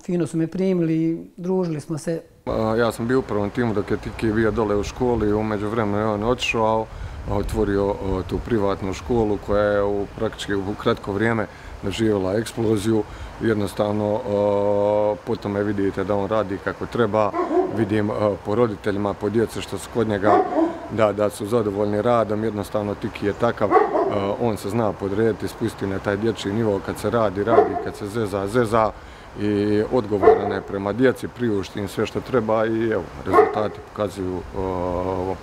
fino su me primili, družili smo se. Pa, ja sam bio u prvom timu dok je Tiki bio dole u školi, umeđu vremena je on otišao, otvorio tu privatnu školu koja je u praktički u kratko vrijeme doživjela eksploziju. Jednostavno, potom je vidite da on radi kako treba. Vidim po roditeljima, po djece što su kod njega, da, da su zadovoljni radom. Jednostavno, Tiki je takav, on se zna podrediti, spustiti na taj dječji nivo kad se radi, radi, kad se zeza, zeza i odgovorane prema djeci, priušti sve što treba i evo, rezultati pokazuju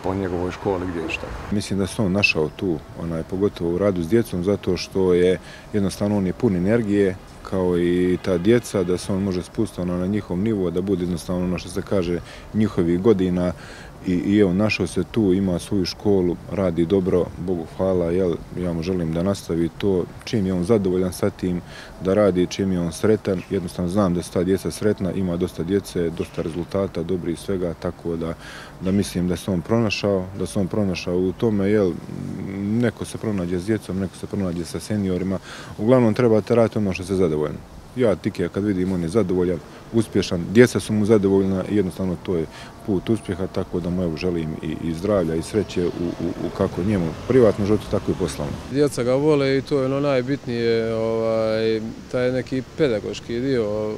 po njegovoj školi gdje je šta. Mislim da se on našao tu, onaj, pogotovo u radu s djecom, zato što je jednostavno on je pun energije, kao i ta djeca, da se on može spustiti ono, na njihov nivo, da bude jednostavno ono što se kaže njihovih godina, I, i evo, našao se tu, ima svoju školu, radi dobro, Bogu hvala, jel, ja mu želim da nastavi to, čim je on zadovoljan sa tim da radi, čim je on sretan, jednostavno znam da se ta djeca sretna, ima dosta djece, dosta rezultata, dobri i svega, tako da, da mislim da se on pronašao, da se on pronašao u tome, jel, neko se pronađe s djecom, neko se pronađe sa seniorima, uglavnom trebate raditi ono što se zadovoljno. Ja Tike kad vidim on je zadovoljan, uspješan, djeca su mu zadovoljna i jednostavno to je put uspjeha, tako da mu evo želim i, i zdravlja i sreće u, u, u kako njemu privatno životu, tako i poslovno. Djeca ga vole i to je ono najbitnije, ovaj, taj neki pedagoški dio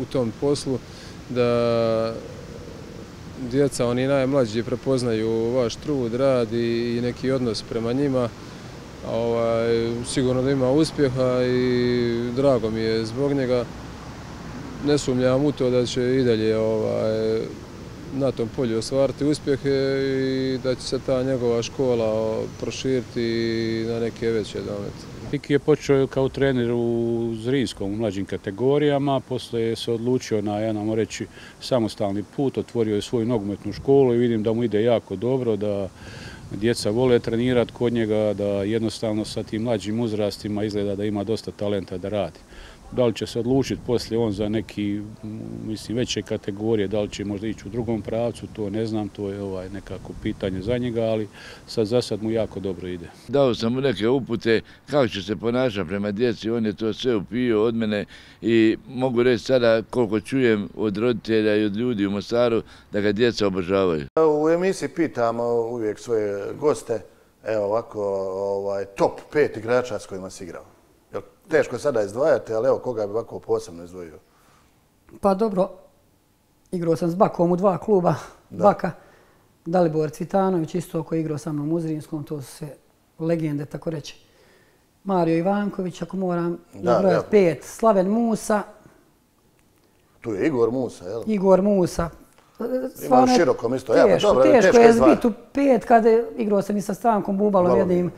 u tom poslu, da djeca, oni najmlađi, prepoznaju vaš trud, rad i neki odnos prema njima. Ovaj, sigurno da ima uspjeha i drago mi je zbog njega. Ne sumljam u to da će i dalje ovaj, na tom polju ostvariti uspjehe i da će se ta njegova škola proširiti na neke veće domete. Piki je počeo kao trener u Zrinskom u mlađim kategorijama, posle je se odlučio na, ja nam reći, samostalni put, otvorio je svoju nogometnu školu i vidim da mu ide jako dobro, da djeca vole trenirati kod njega, da jednostavno sa tim mlađim uzrastima izgleda da ima dosta talenta da radi. Da li će se odlučiti poslije on za neki, mislim, veće kategorije, da li će možda ići u drugom pravcu, to ne znam, to je ovaj nekako pitanje za njega, ali sad za sad mu jako dobro ide. Dao sam mu neke upute kako će se ponašati prema djeci, on je to sve upio od mene i mogu reći sada koliko čujem od roditelja i od ljudi u Mostaru da ga djeca obožavaju. U emisiji pitamo uvijek svoje goste, evo ovako, ovaj, top pet igrača s kojima si igrao teško je sada izdvajati, ali evo koga bi ovako posebno izdvojio? Pa dobro, igrao sam s Bakom u dva kluba, da. Baka, Dalibor Cvitanović, isto koji igrao sa mnom u Zrinskom, to su sve legende, tako reći. Mario Ivanković, ako moram nabrojati pet, Slaven Musa. Tu je Igor Musa, jel? Igor Musa. Ima široko misto. Teško, ja, pa dobro, teško, teško je zbiti u pet kada igrao sam i sa Stankom Bubalom, jednim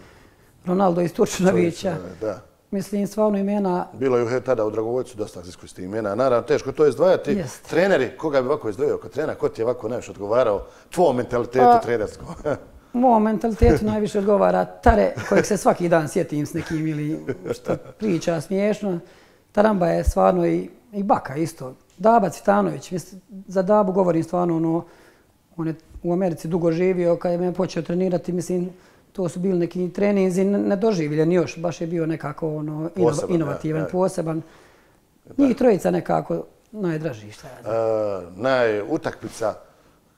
Ronaldo iz Turčinovića. Da mislim, stvarno imena... Bilo je tada u Dragovojcu dosta iskoristi imena. Naravno, teško je to izdvajati. Jest. Treneri, koga bi ovako izdvojio kao trener? Ko ti je ovako najviše odgovarao tvojom mentalitetu pa, trenerskom? <laughs> Mojom mentalitetu najviše odgovara Tare, kojeg se svaki dan sjetim s nekim ili što priča smiješno. Taramba je stvarno i, i baka isto. Daba Citanović, za Dabu govorim stvarno ono, on je u Americi dugo živio, kad je me počeo trenirati, mislim, to su bili neki treninzi nedoživljeni još, baš je bio nekako ono, poseban, inovativan, ja, ja. poseban. Njih trojica nekako najdraži. Šta ja uh, najutakmica,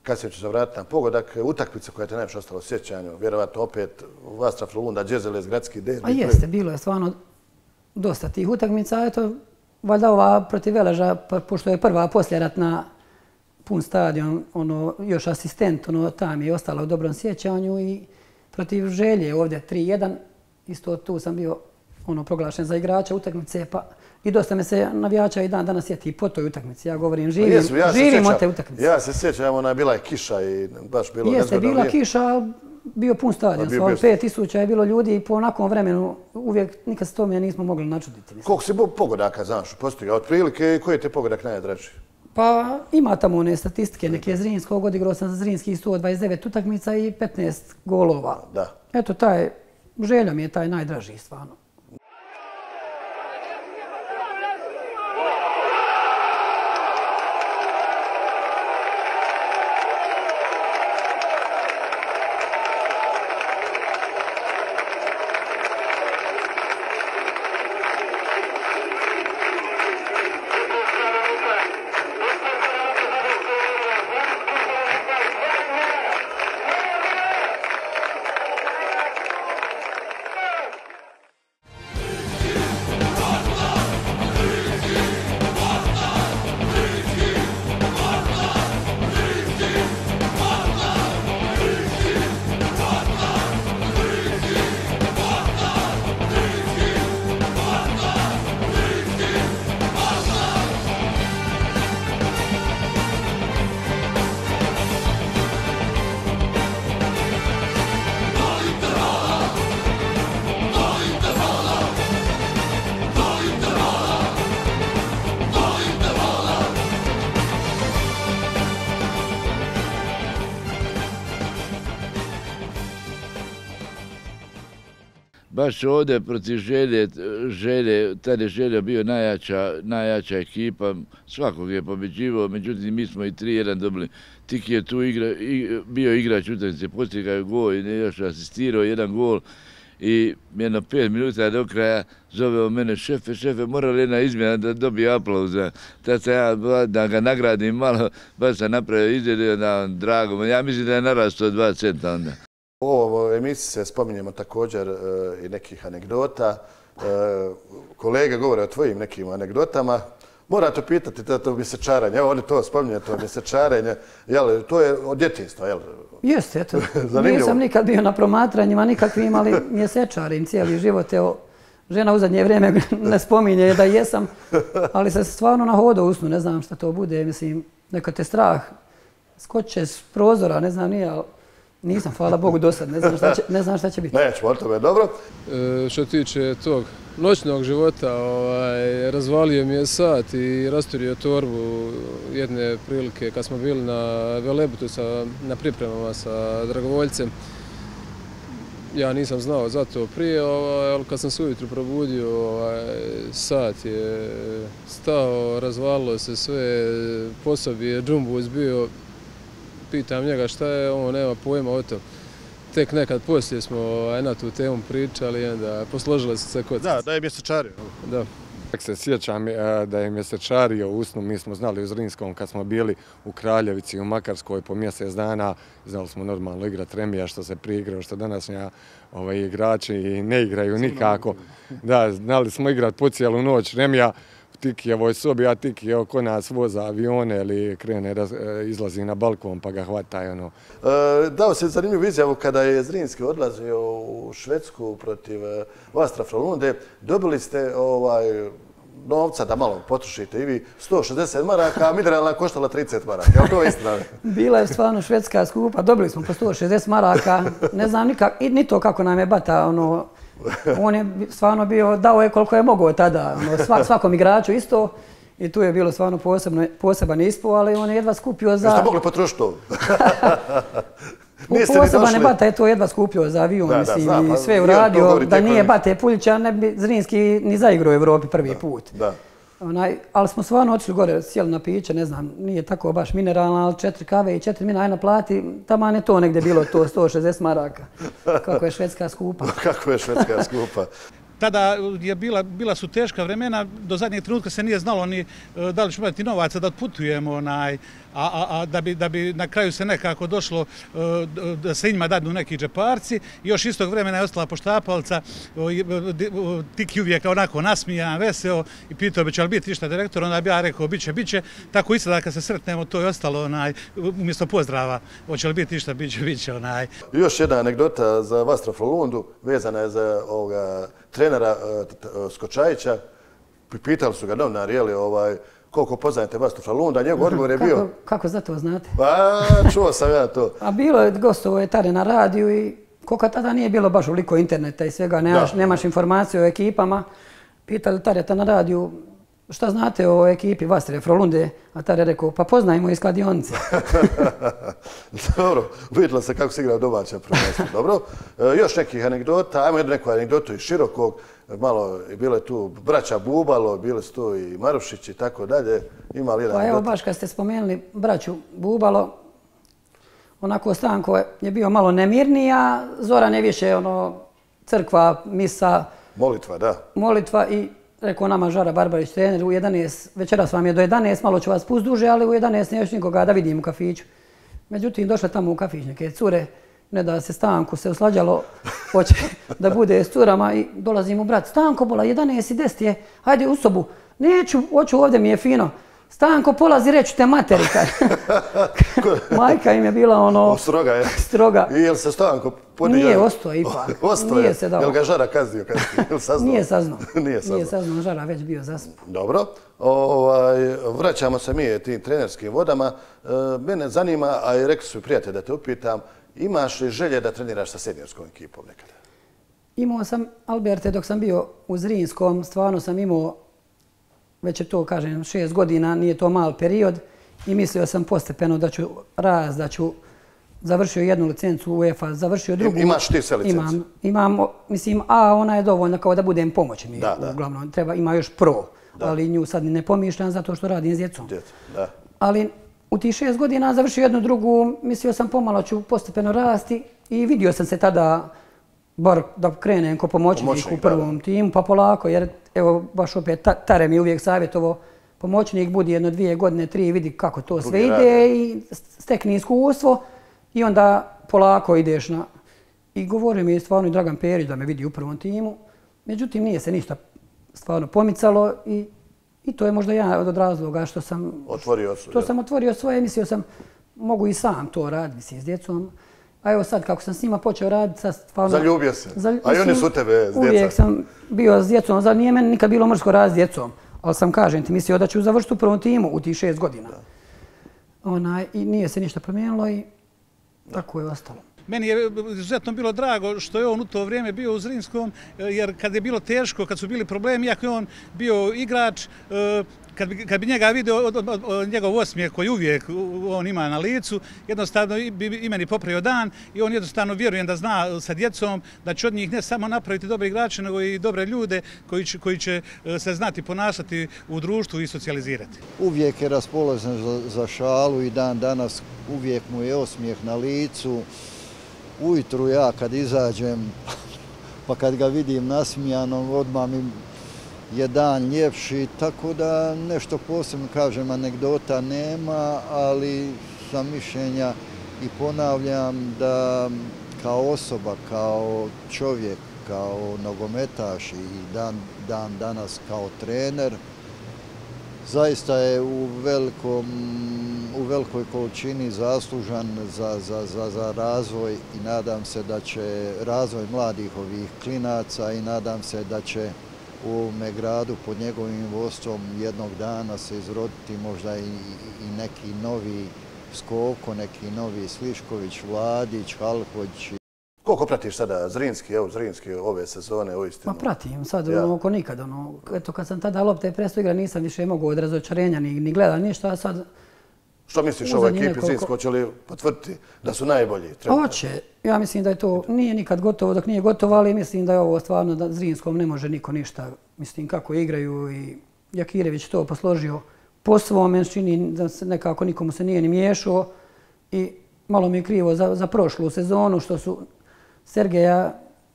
kad se ću zavratiti na pogodak, utakmica koja te najviše ostalo sjećanju, vjerovatno opet Vastra Frolunda, Džezeles, Gradski derbi. A jeste, bilo je stvarno dosta tih utakmica. Eto, valjda ova protiv Veleža, pa, pošto je prva posljeratna pun stadion, ono, još asistent, ono, tam je ostala u dobrom sjećanju i protiv želje ovdje 3-1. Isto tu sam bio ono proglašen za igrača utakmice, pa i dosta me se navijača i dan danas sjeti po toj utakmici. Ja govorim, živim, jesu, ja živim od te utakmice. Ja se sjećam, ona je bila je kiša i baš bilo Jeste, nezgodno. bila kiša, bio pun stadion. Bio, bio... Pet tisuća je bilo ljudi i po onakom vremenu uvijek nikad s tome nismo mogli načuditi. Koliko si pogodaka, znaš, postigao? Od prilike, koji je te pogodak najdraži? Pa ima tamo one statistike, neke Zrinskog odigrao sam za Zrinski 129 utakmica i 15 golova. Da. Eto, taj, želja mi je taj najdraži stvarno. Baš ovdje protiv želje, želje, tada je želja bio najjača, najjača ekipa, svakog je pobeđivao, međutim mi smo i 3-1 dobili. Tiki je tu igra, i, bio igrač utakmice, postigao je gol i još asistirao jedan gol i jedno pet minuta do kraja zove o mene šefe, šefe, mora li jedna izmjena da dobije aplauza. Tad sam ja da ga nagradim malo, baš sam napravio izgled da drago. Ja mislim da je narastao dva centa onda. U ovoj emisiji se spominjemo također e, i nekih anegdota. E, kolega govore o tvojim nekim anegdotama. Morate pitati to, to mjesečarenje. Evo, oni to spominje, to mjesečarenje. Jel, to je od djetinstva, jel? Jeste, eto. <laughs> Nisam nikad bio na promatranjima, nikakvim, ali <laughs> mjesečarim cijeli život. Evo, žena u zadnje vrijeme <laughs> ne spominje da jesam, ali se stvarno na hodu usnu, ne znam šta to bude. Mislim, neka te strah skoče s prozora, ne znam nije, ali nisam, hvala Bogu, do sad, ne znam šta će, ne znam šta će biti. Nećemo, to je dobro. E, što tiče tog noćnog života, ovaj, razvalio mi je sat i rasturio torbu jedne prilike kad smo bili na Velebutu sa, na pripremama sa dragovoljcem. Ja nisam znao za to prije, ovaj, ali kad sam se ujutru probudio, ovaj, sat je stao, razvalilo se sve, posobi je džumbuz bio, pitam njega šta je, on nema pojma o tom tek nekad poslije smo ovaj, na tu temu pričali i onda posložile se sve kod. Da, da je mjesečario. Da. Tako se sjećam e, da je mjesečario u usnu, mi smo znali u Zrinskom kad smo bili u Kraljevici u Makarskoj po mjesec dana, znali smo normalno igrati remija što se priigrao, što današnja ovaj, igrači ne igraju nikako. Da, znali smo igrati po cijelu noć remija, Tikijevoj sobi, a Tikijevo ko nas voza avione ili krene, e, izlazi na balkon pa ga hvata. Ono. E, dao se zanimljivu izjavu kada je Zrinski odlazio u Švedsku protiv e, Vastra Frolunde. Dobili ste ovaj, novca da malo potrošite i vi 160 maraka, a mineralna koštala 30 maraka. Je to istina? <laughs> Bila je stvarno švedska skupa. Dobili smo po 160 maraka. Ne znam nikak, ni to kako nam je bata ono, on je stvarno bio, dao je koliko je mogao tada, ono, svak, svakom igraču isto. I tu je bilo stvarno posebno, poseban ispo, ali on je jedva skupio za... Jeste mogli potrošiti to? <laughs> Poseban je Bata je to jedva skupio za avion, da, mislim, da, znam, i sve uradio. Da nije Bate Puljića, ne bi Zrinski ni zaigrao u Evropi prvi da, put. Da. Onaj, ali smo stvarno otišli gore, sjeli na piće, ne znam, nije tako baš mineralna, ali četiri kave i četiri mina, ajna plati, tamo je to negdje bilo, to 160 maraka. Kako je švedska skupa. <laughs> Kako je švedska skupa. Tada je bila, bila su teška vremena, do zadnjeg trenutka se nije znalo ni e, da li ćemo imati novaca da otputujemo, onaj, a, a, a da, bi, da bi na kraju se nekako došlo e, da se njima dadnu neki džeparci. Još istog vremena je ostala poštapalca, Tiki uvijek onako nasmijan, veseo i pitao bi će li biti išta direktor, onda bi ja rekao biće, biće. Tako isto da kad se sretnemo, to je ostalo onaj, umjesto pozdrava, hoće li biti išta, biće, biće. Onaj. Još jedna anegdota za Vastra Frolundu, vezana je za ovoga trenera e, Skočajića. Pitali su ga novinari, je li ovaj, koliko poznajete Vastra Frolunda, njegov odgovor je bio... Kako, za to znate? Pa, čuo sam ja to. A bilo je gostovo je tada na radiju i koliko tada nije bilo baš uliko interneta i svega, nemaš, nemaš informacije o ekipama. Pitali tada na radiju, šta znate o ekipi Vastre Frolunde? A tada je rekao, pa poznajemo iz kladionice. <laughs> Dobro, vidjela se kako se igra domaća prvenstva. <laughs> Dobro, e, još nekih anegdota, ajmo jednu neku anegdotu iz širokog. Malo, bilo je tu braća Bubalo, bile su tu i Marušić i tako dalje. Ima li jedan Pa evo, baš kad ste spomenuli braću Bubalo, onako Stanko je bio malo nemirniji, a Zoran je više ono, crkva, misa. Molitva, da. Molitva i rekao nama Žara Barbarić, trener, u 11, večeras vam je do 11, malo ću vas pust duže, ali u 11 ne još nikoga da vidim u kafiću. Međutim, došle tamo u kafić neke cure, ne da se Stanku se uslađalo, hoće <laughs> da bude s curama i dolazim u brat. Stanko, bola, 11 i 10 je, hajde u sobu. Neću, hoću ovdje mi je fino. Stanko, polazi, reću te materika. <laughs> Majka im je bila ono... O, stroga je. Stroga. I jel se Stanko podio? Nije ostao ipak. <laughs> Ostao Nije je. se dao. Jel ga Žara kaznio? kaznio? Jel saznao? Nije saznao. <laughs> Nije saznao. Nije saznao, Žara već bio zaspan. Dobro. Ovaj, vraćamo se mi tim trenerskim vodama. E, mene zanima, a i rekli su prijatelji da te upitam, imaš li želje da treniraš sa seniorskom ekipom nekada? Imao sam, Alberte, dok sam bio u Zrinskom, stvarno sam imao već je to, kažem, šest godina, nije to mal period i mislio sam postepeno da ću raz, da ću završio jednu licencu u UEFA, završio drugu. Imaš ti sve licence? Imam, imam, mislim, a ona je dovoljna kao da budem pomoć mi. Da, da. Uglavnom, treba, ima još pro, da. ali nju sad ne pomišljam zato što radim s djecom. Djeca, da. Ali u tih šest godina završio jednu drugu, mislio sam pomalo ću postepeno rasti i vidio sam se tada bar da krenem ko pomoćnik u prvom timu, pa polako, jer evo baš opet Tare mi uvijek savjetovo pomoćnik, budi jedno dvije godine, tri, vidi kako to sve ide i stekni iskustvo i onda polako ideš na... I govorio mi je stvarno i Dragan Perić da me vidi u prvom timu, međutim nije se ništa stvarno pomicalo i I to je možda jedan od razloga što sam... Otvorio svoje. Što sam otvorio svoje, mislio sam, mogu i sam to raditi, s djecom. A evo sad, kako sam s njima počeo raditi, sad stvarno... Zaljubio se. A i oni su tebe s djecom. Uvijek sam bio s djecom. Zad nije meni nikad bilo mrsko raditi s djecom. Ali sam, kažem ti, mislio da ću završiti u prvom timu u tih šest godina. I nije se ništa promijenilo i tako je ostalo. Meni je izuzetno bilo drago što je on u to vrijeme bio u Zrinskom, eh, jer kad je bilo teško, kad su bili problemi, iako je on bio igrač, eh, kad bi, kad bi njega vidio od, od, od, njegov osmijeh koji uvijek on ima na licu, jednostavno bi i meni popravio dan i on jednostavno vjerujem da zna sa djecom da će od njih ne samo napraviti dobre igrače, nego i dobre ljude koji će, koji će eh, se znati ponašati u društvu i socijalizirati. Uvijek je raspoložen za, za šalu i dan danas uvijek mu je osmijeh na licu ujutru ja kad izađem, <laughs> pa kad ga vidim nasmijanom, odmah mi je dan ljepši, tako da nešto posebno kažem, anegdota nema, ali sam mišljenja i ponavljam da kao osoba, kao čovjek, kao nogometaš i dan, dan danas kao trener, zaista je u velikom u velikoj količini zaslužan za, za, za, za razvoj i nadam se da će razvoj mladih ovih klinaca i nadam se da će u ovome gradu pod njegovim vodstvom jednog dana se izroditi možda i, i neki novi Skoko, neki novi Slišković, Vladić, Halković. Koliko pratiš sada Zrinski, evo Zrinski ove sezone, u istinu? Ma pratim, sad ja. oko nikad. Ono, eto, kad sam tada lopte presto igra, nisam više mogu od razočarenja ni, ni gleda ništa, a sad Što misliš o ovoj ekipi nekoliko... Zrinsko, hoće li potvrditi da su najbolji? Hoće. Ja mislim da je to nije nikad gotovo dok nije gotovo, ali mislim da je ovo stvarno da Zrinskom ne može niko ništa. Mislim kako igraju i Jakirević to posložio po svom, čini da se nekako nikomu se nije ni miješao i malo mi je krivo za, za prošlu sezonu što su Sergeja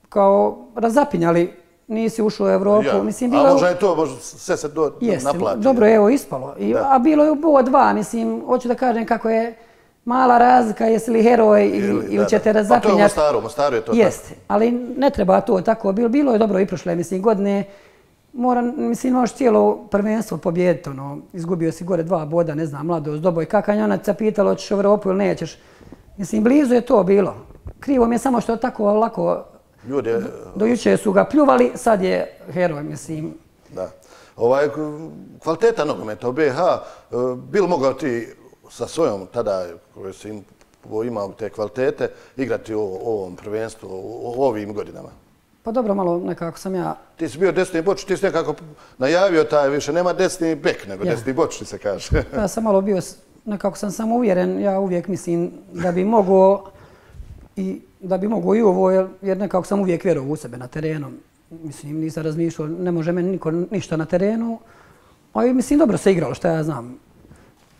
kao razapinjali nisi ušao u Evropu. Ja. Mislim, bilo... A možda je to, možda sve se do, Jeste, naplati. Dobro, evo, ispalo. I, a bilo je u BO dva, mislim, hoću da kažem kako je mala razlika, jesi li heroj ili, ili, ili ćete razapinjati. Pa to je u Mostaru, Mostaru je to Jeste, tako. ali ne treba to tako. Bilo, bilo je dobro i prošle, mislim, godine. Moram, mislim, možeš cijelo prvenstvo pobijediti, ono, izgubio si gore dva boda, ne znam, mladost, doboj, kakva je ona ca pitala, hoćeš u Evropu ili nećeš. Mislim, blizu je to bilo. Krivo mi je samo što tako lako Ljudi, do juče su ga pljuvali, sad je heroj, mislim. Da. Ovaj, kvaliteta nogometa u BiH, e, bil mogao ti sa svojom tada, koji si imao te kvalitete, igrati u ovom prvenstvu, u ovim godinama? Pa dobro, malo nekako sam ja... Ti si bio desni boč, ti si nekako najavio taj više, nema desni bek, nego ja. desni boč, ti se kaže. ja sam malo bio, nekako sam samo uvjeren, ja uvijek mislim da bi mogao i da bi mogo i ovo, jer nekako sam uvijek vjerovao u sebe na terenu. Mislim, nisam razmišljao, ne može meni niko ništa na terenu. A i mislim, dobro se igralo, što ja znam.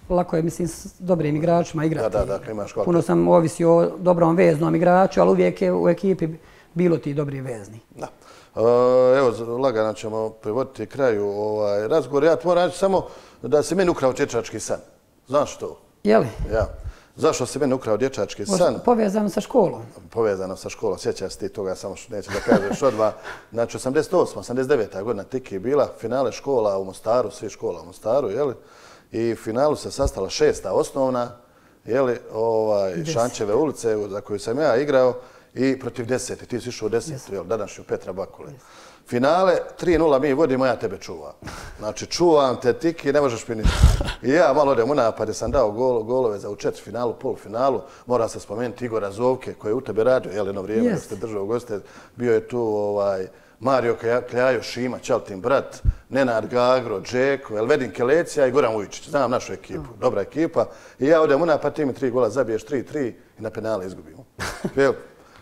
Lako je, mislim, s dobrim igračima igrati. Da, da, da, imaš kvalitet. Puno sam ovisio o dobrom veznom igraču, ali uvijek je u ekipi bilo ti dobri vezni. Da. E, evo, lagano ćemo privoditi kraju ovaj razgovor. Ja moram reći samo da se meni ukrao čečački san. Znaš to? Jeli? Ja. Zašto si meni ukrao dječački san? Povezano sa školom. Povezano sa školom. Sjeća se ti toga, samo što neće da kažeš <laughs> odva. Znači, 88. 89. godina Tiki je bila finale škola u Mostaru, svi škola u Mostaru, jeli? I finalu se sastala šesta osnovna, jeli, ovaj, Šančeve ulice za koju sam ja igrao i protiv deseti. Ti si išao u deseti, jel, današnju Petra Bakule. Yes. Finale, 3-0 mi vodimo, ja tebe čuvam. Znači, čuvam te tiki, ne možeš mi I ja malo odem u napad, sam dao gol, golove za u četiri finalu, polufinalu. Mora se spomenuti Igora Zovke, koji je u tebe radio, jel, jedno vrijeme yes. ste držao goste. Bio je tu ovaj, Mario Kljajo, Šima, Čaltin, brat, Nenad Gagro, Džeko, Elvedin Kelecija i Goran Vujčić. Znam našu ekipu, dobra ekipa. I ja odem u napad, ti mi tri gola zabiješ, 3-3 i na penale izgubimo. <laughs>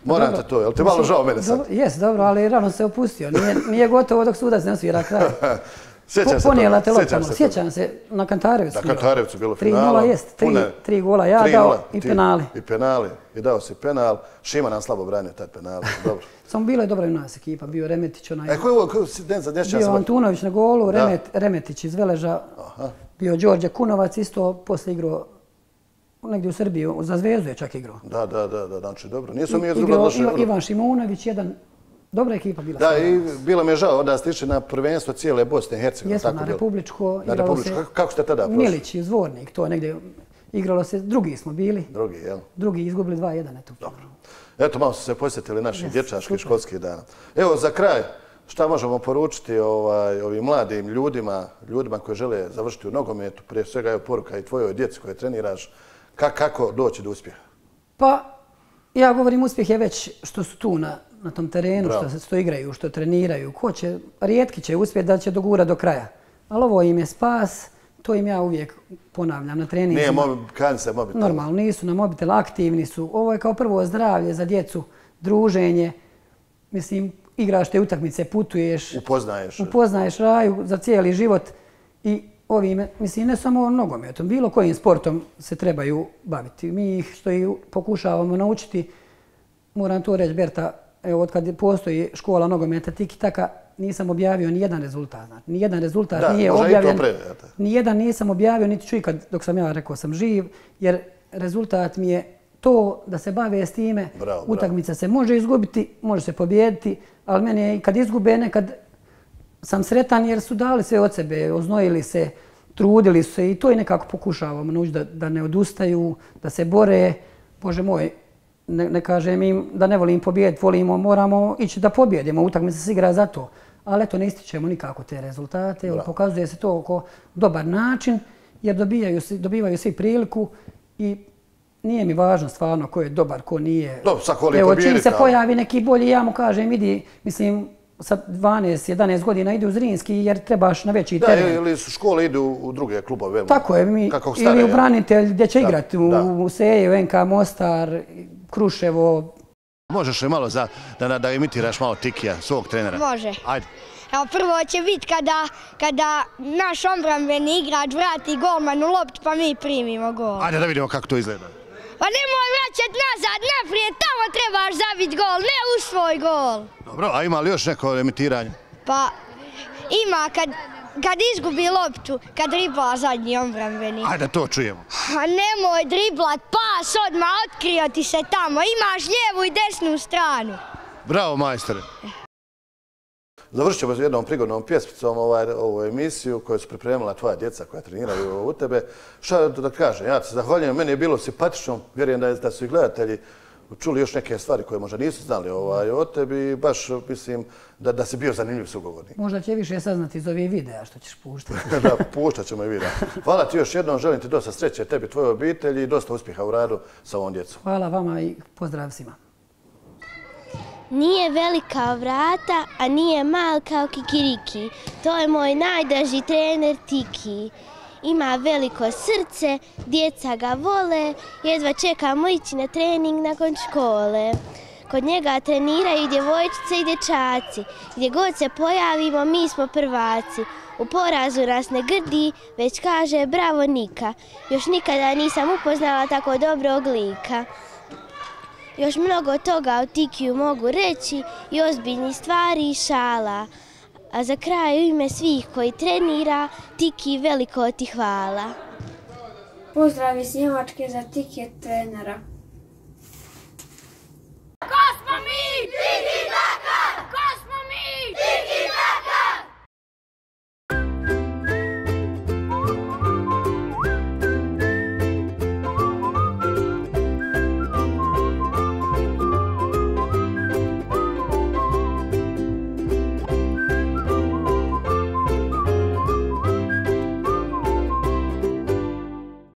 Moram te to, jel te malo žao mene sad? Jes, dobro, ali rano se opustio. Nije, nije gotovo dok sudac ne osvira kraj. <laughs> Sjećam se ponijela te loptama. toga. Sjećam se na Kantarevcu. Na Kantarevcu bilo finala. 3-0 jest, tri, Pune- tri gola ja tri dao i penali. I penali. I dao si penal. Šima nam slabo branio taj penal. <laughs> Dobro. Samo bila je dobra i u nas ekipa, bio Remetić onaj. E, ko je ovo, den za dječja Bio sam? Antunović na golu. Remet, Remetić iz Veleža, bio Đorđe Kunovac, isto posle igrao negdje u Srbiji, za Zvezdu je čak igrao. Da, da, da, da, znači dobro. Nisu mi I- izgubili igrao loše. Iva- Ivan Šimunović, jedan, dobra ekipa bila. Da, i bilo mi je žao da išli na prvenstvo cijele Bosne i Hercegovine. Jesmo na. Republičko, Na Republičko. se Kako, ste tada prošli? Milić i Zvornik, to je negdje igralo se, drugi smo bili, Drugi, jel? drugi izgubili 2-1, eto. Dobro. Eto, malo su se posjetili naših Jes, dječaških školskih dana. Evo, za kraj, šta možemo poručiti ovaj, ovim mladim ljudima, ljudima koji žele završiti u nogometu, prije svega je poruka i tvojoj djeci koje treniraš, ka- kako doći do uspjeha? Pa, ja govorim uspjeh je već što su tu na, na tom terenu, Bravo. što, se, što igraju, što treniraju. Ko će, rijetki će uspjeti da će dogura do kraja. Ali ovo im je spas, to im ja uvijek ponavljam na treningu. Nije mobi, kan se mobitel. Normalno, nisu na mobitel, aktivni su. Ovo je kao prvo zdravlje za djecu, druženje. Mislim, igraš te utakmice, putuješ, Upoznaješ. upoznaješ raju za cijeli život i ovime, mislim, ne samo nogometom, bilo kojim sportom se trebaju baviti. Mi ih što i pokušavamo naučiti, moram to reći, Berta, evo, od kad postoji škola nogometa Tiki Taka, nisam objavio ni jedan rezultat. Znači, ni jedan rezultat Da, nije objavljen. Ni jedan nisam objavio, niti ću ikad dok sam ja rekao sam živ, jer rezultat mi je to da se bave s time. Bravo, bravo. Utakmica se može izgubiti, može se pobijediti, ali meni je i kad izgube nekad sam sretan jer su dali sve od sebe, oznojili se, trudili su se i to i nekako pokušavamo naučiti da, da ne odustaju, da se bore. Bože moj, ne, ne kažem im da ne volim pobijediti, volimo, moramo ići da pobjedimo, utakmica se igra za to. Ali eto, ne ističemo nikako te rezultate, Bravo. pokazuje se to oko dobar način, jer dobijaju, dobivaju svi priliku i nije mi važno stvarno ko je dobar, ko nije. Dobro, voli Evo, čim se pojavi neki bolji, ja mu kažem, idi, mislim, sa 12-11 godina ide u Zrinski jer trebaš na veći Da, teren. ili su škole idu u druge klubove. veoma. Tako je, mi, Kako stare, ili u? Branitelj gdje će Da, igrati, u, da. u Seju, NK Mostar, Kruševo. Možeš li malo za, da, da imitiraš malo Tikija, svog trenera? Može. Ajde. Evo prvo će biti kada, kada naš obrambeni igrač vrati golmanu loptu pa mi primimo gol. Ajde da vidimo kako to izgleda. Pa nemoj vraćat nazad, naprijed, tamo trebaš zabit gol, ne u svoj gol. Dobro, a ima li još neko emitiranje? Pa ima kad, kad izgubi loptu, kad dribla zadnji obrambeni. Ajde, to čujemo. A nemoj driblat, pas odmah, otkrio ti se tamo, imaš lijevu i desnu stranu. Bravo, majstore. Završit ćemo s jednom prigodnom pjesmicom ovaj, ovu emisiju koju su pripremila tvoja djeca koja treniraju u tebe. Šta da kažem, ja se zahvaljujem, meni je bilo simpatično, vjerujem da, je- da su i gledatelji čuli još neke stvari koje možda nisu znali ovaj, o tebi, baš mislim da, da si bio zanimljiv sugovornik. Možda će više saznati iz ovih videa što ćeš puštati. <laughs> da, puštat ćemo i videa. Hvala ti još jednom, želim ti dosta sreće tebi, tvojoj obitelji i dosta uspjeha u radu sa ovom djecom. Hvala vama i pozdrav svima. Nije velika vrata, a nije mal kao Kikiriki. To je moj najdraži trener Tiki. Ima veliko srce, djeca ga vole, jedva čekamo ići na trening nakon škole. Kod njega treniraju djevojčice i dječaci. Gdje god se pojavimo, mi smo prvaci. U porazu nas ne grdi, već kaže bravo Nika. Još nikada nisam upoznala tako dobrog lika još mnogo toga o Tikiju mogu reći i ozbiljni stvari i šala. A za kraj u ime svih koji trenira, Tiki veliko ti hvala. Pozdrav iz Njemačke za Tiki trenera. Ko smo mi? Tiki Taka! Ko smo mi? Tiki Taka!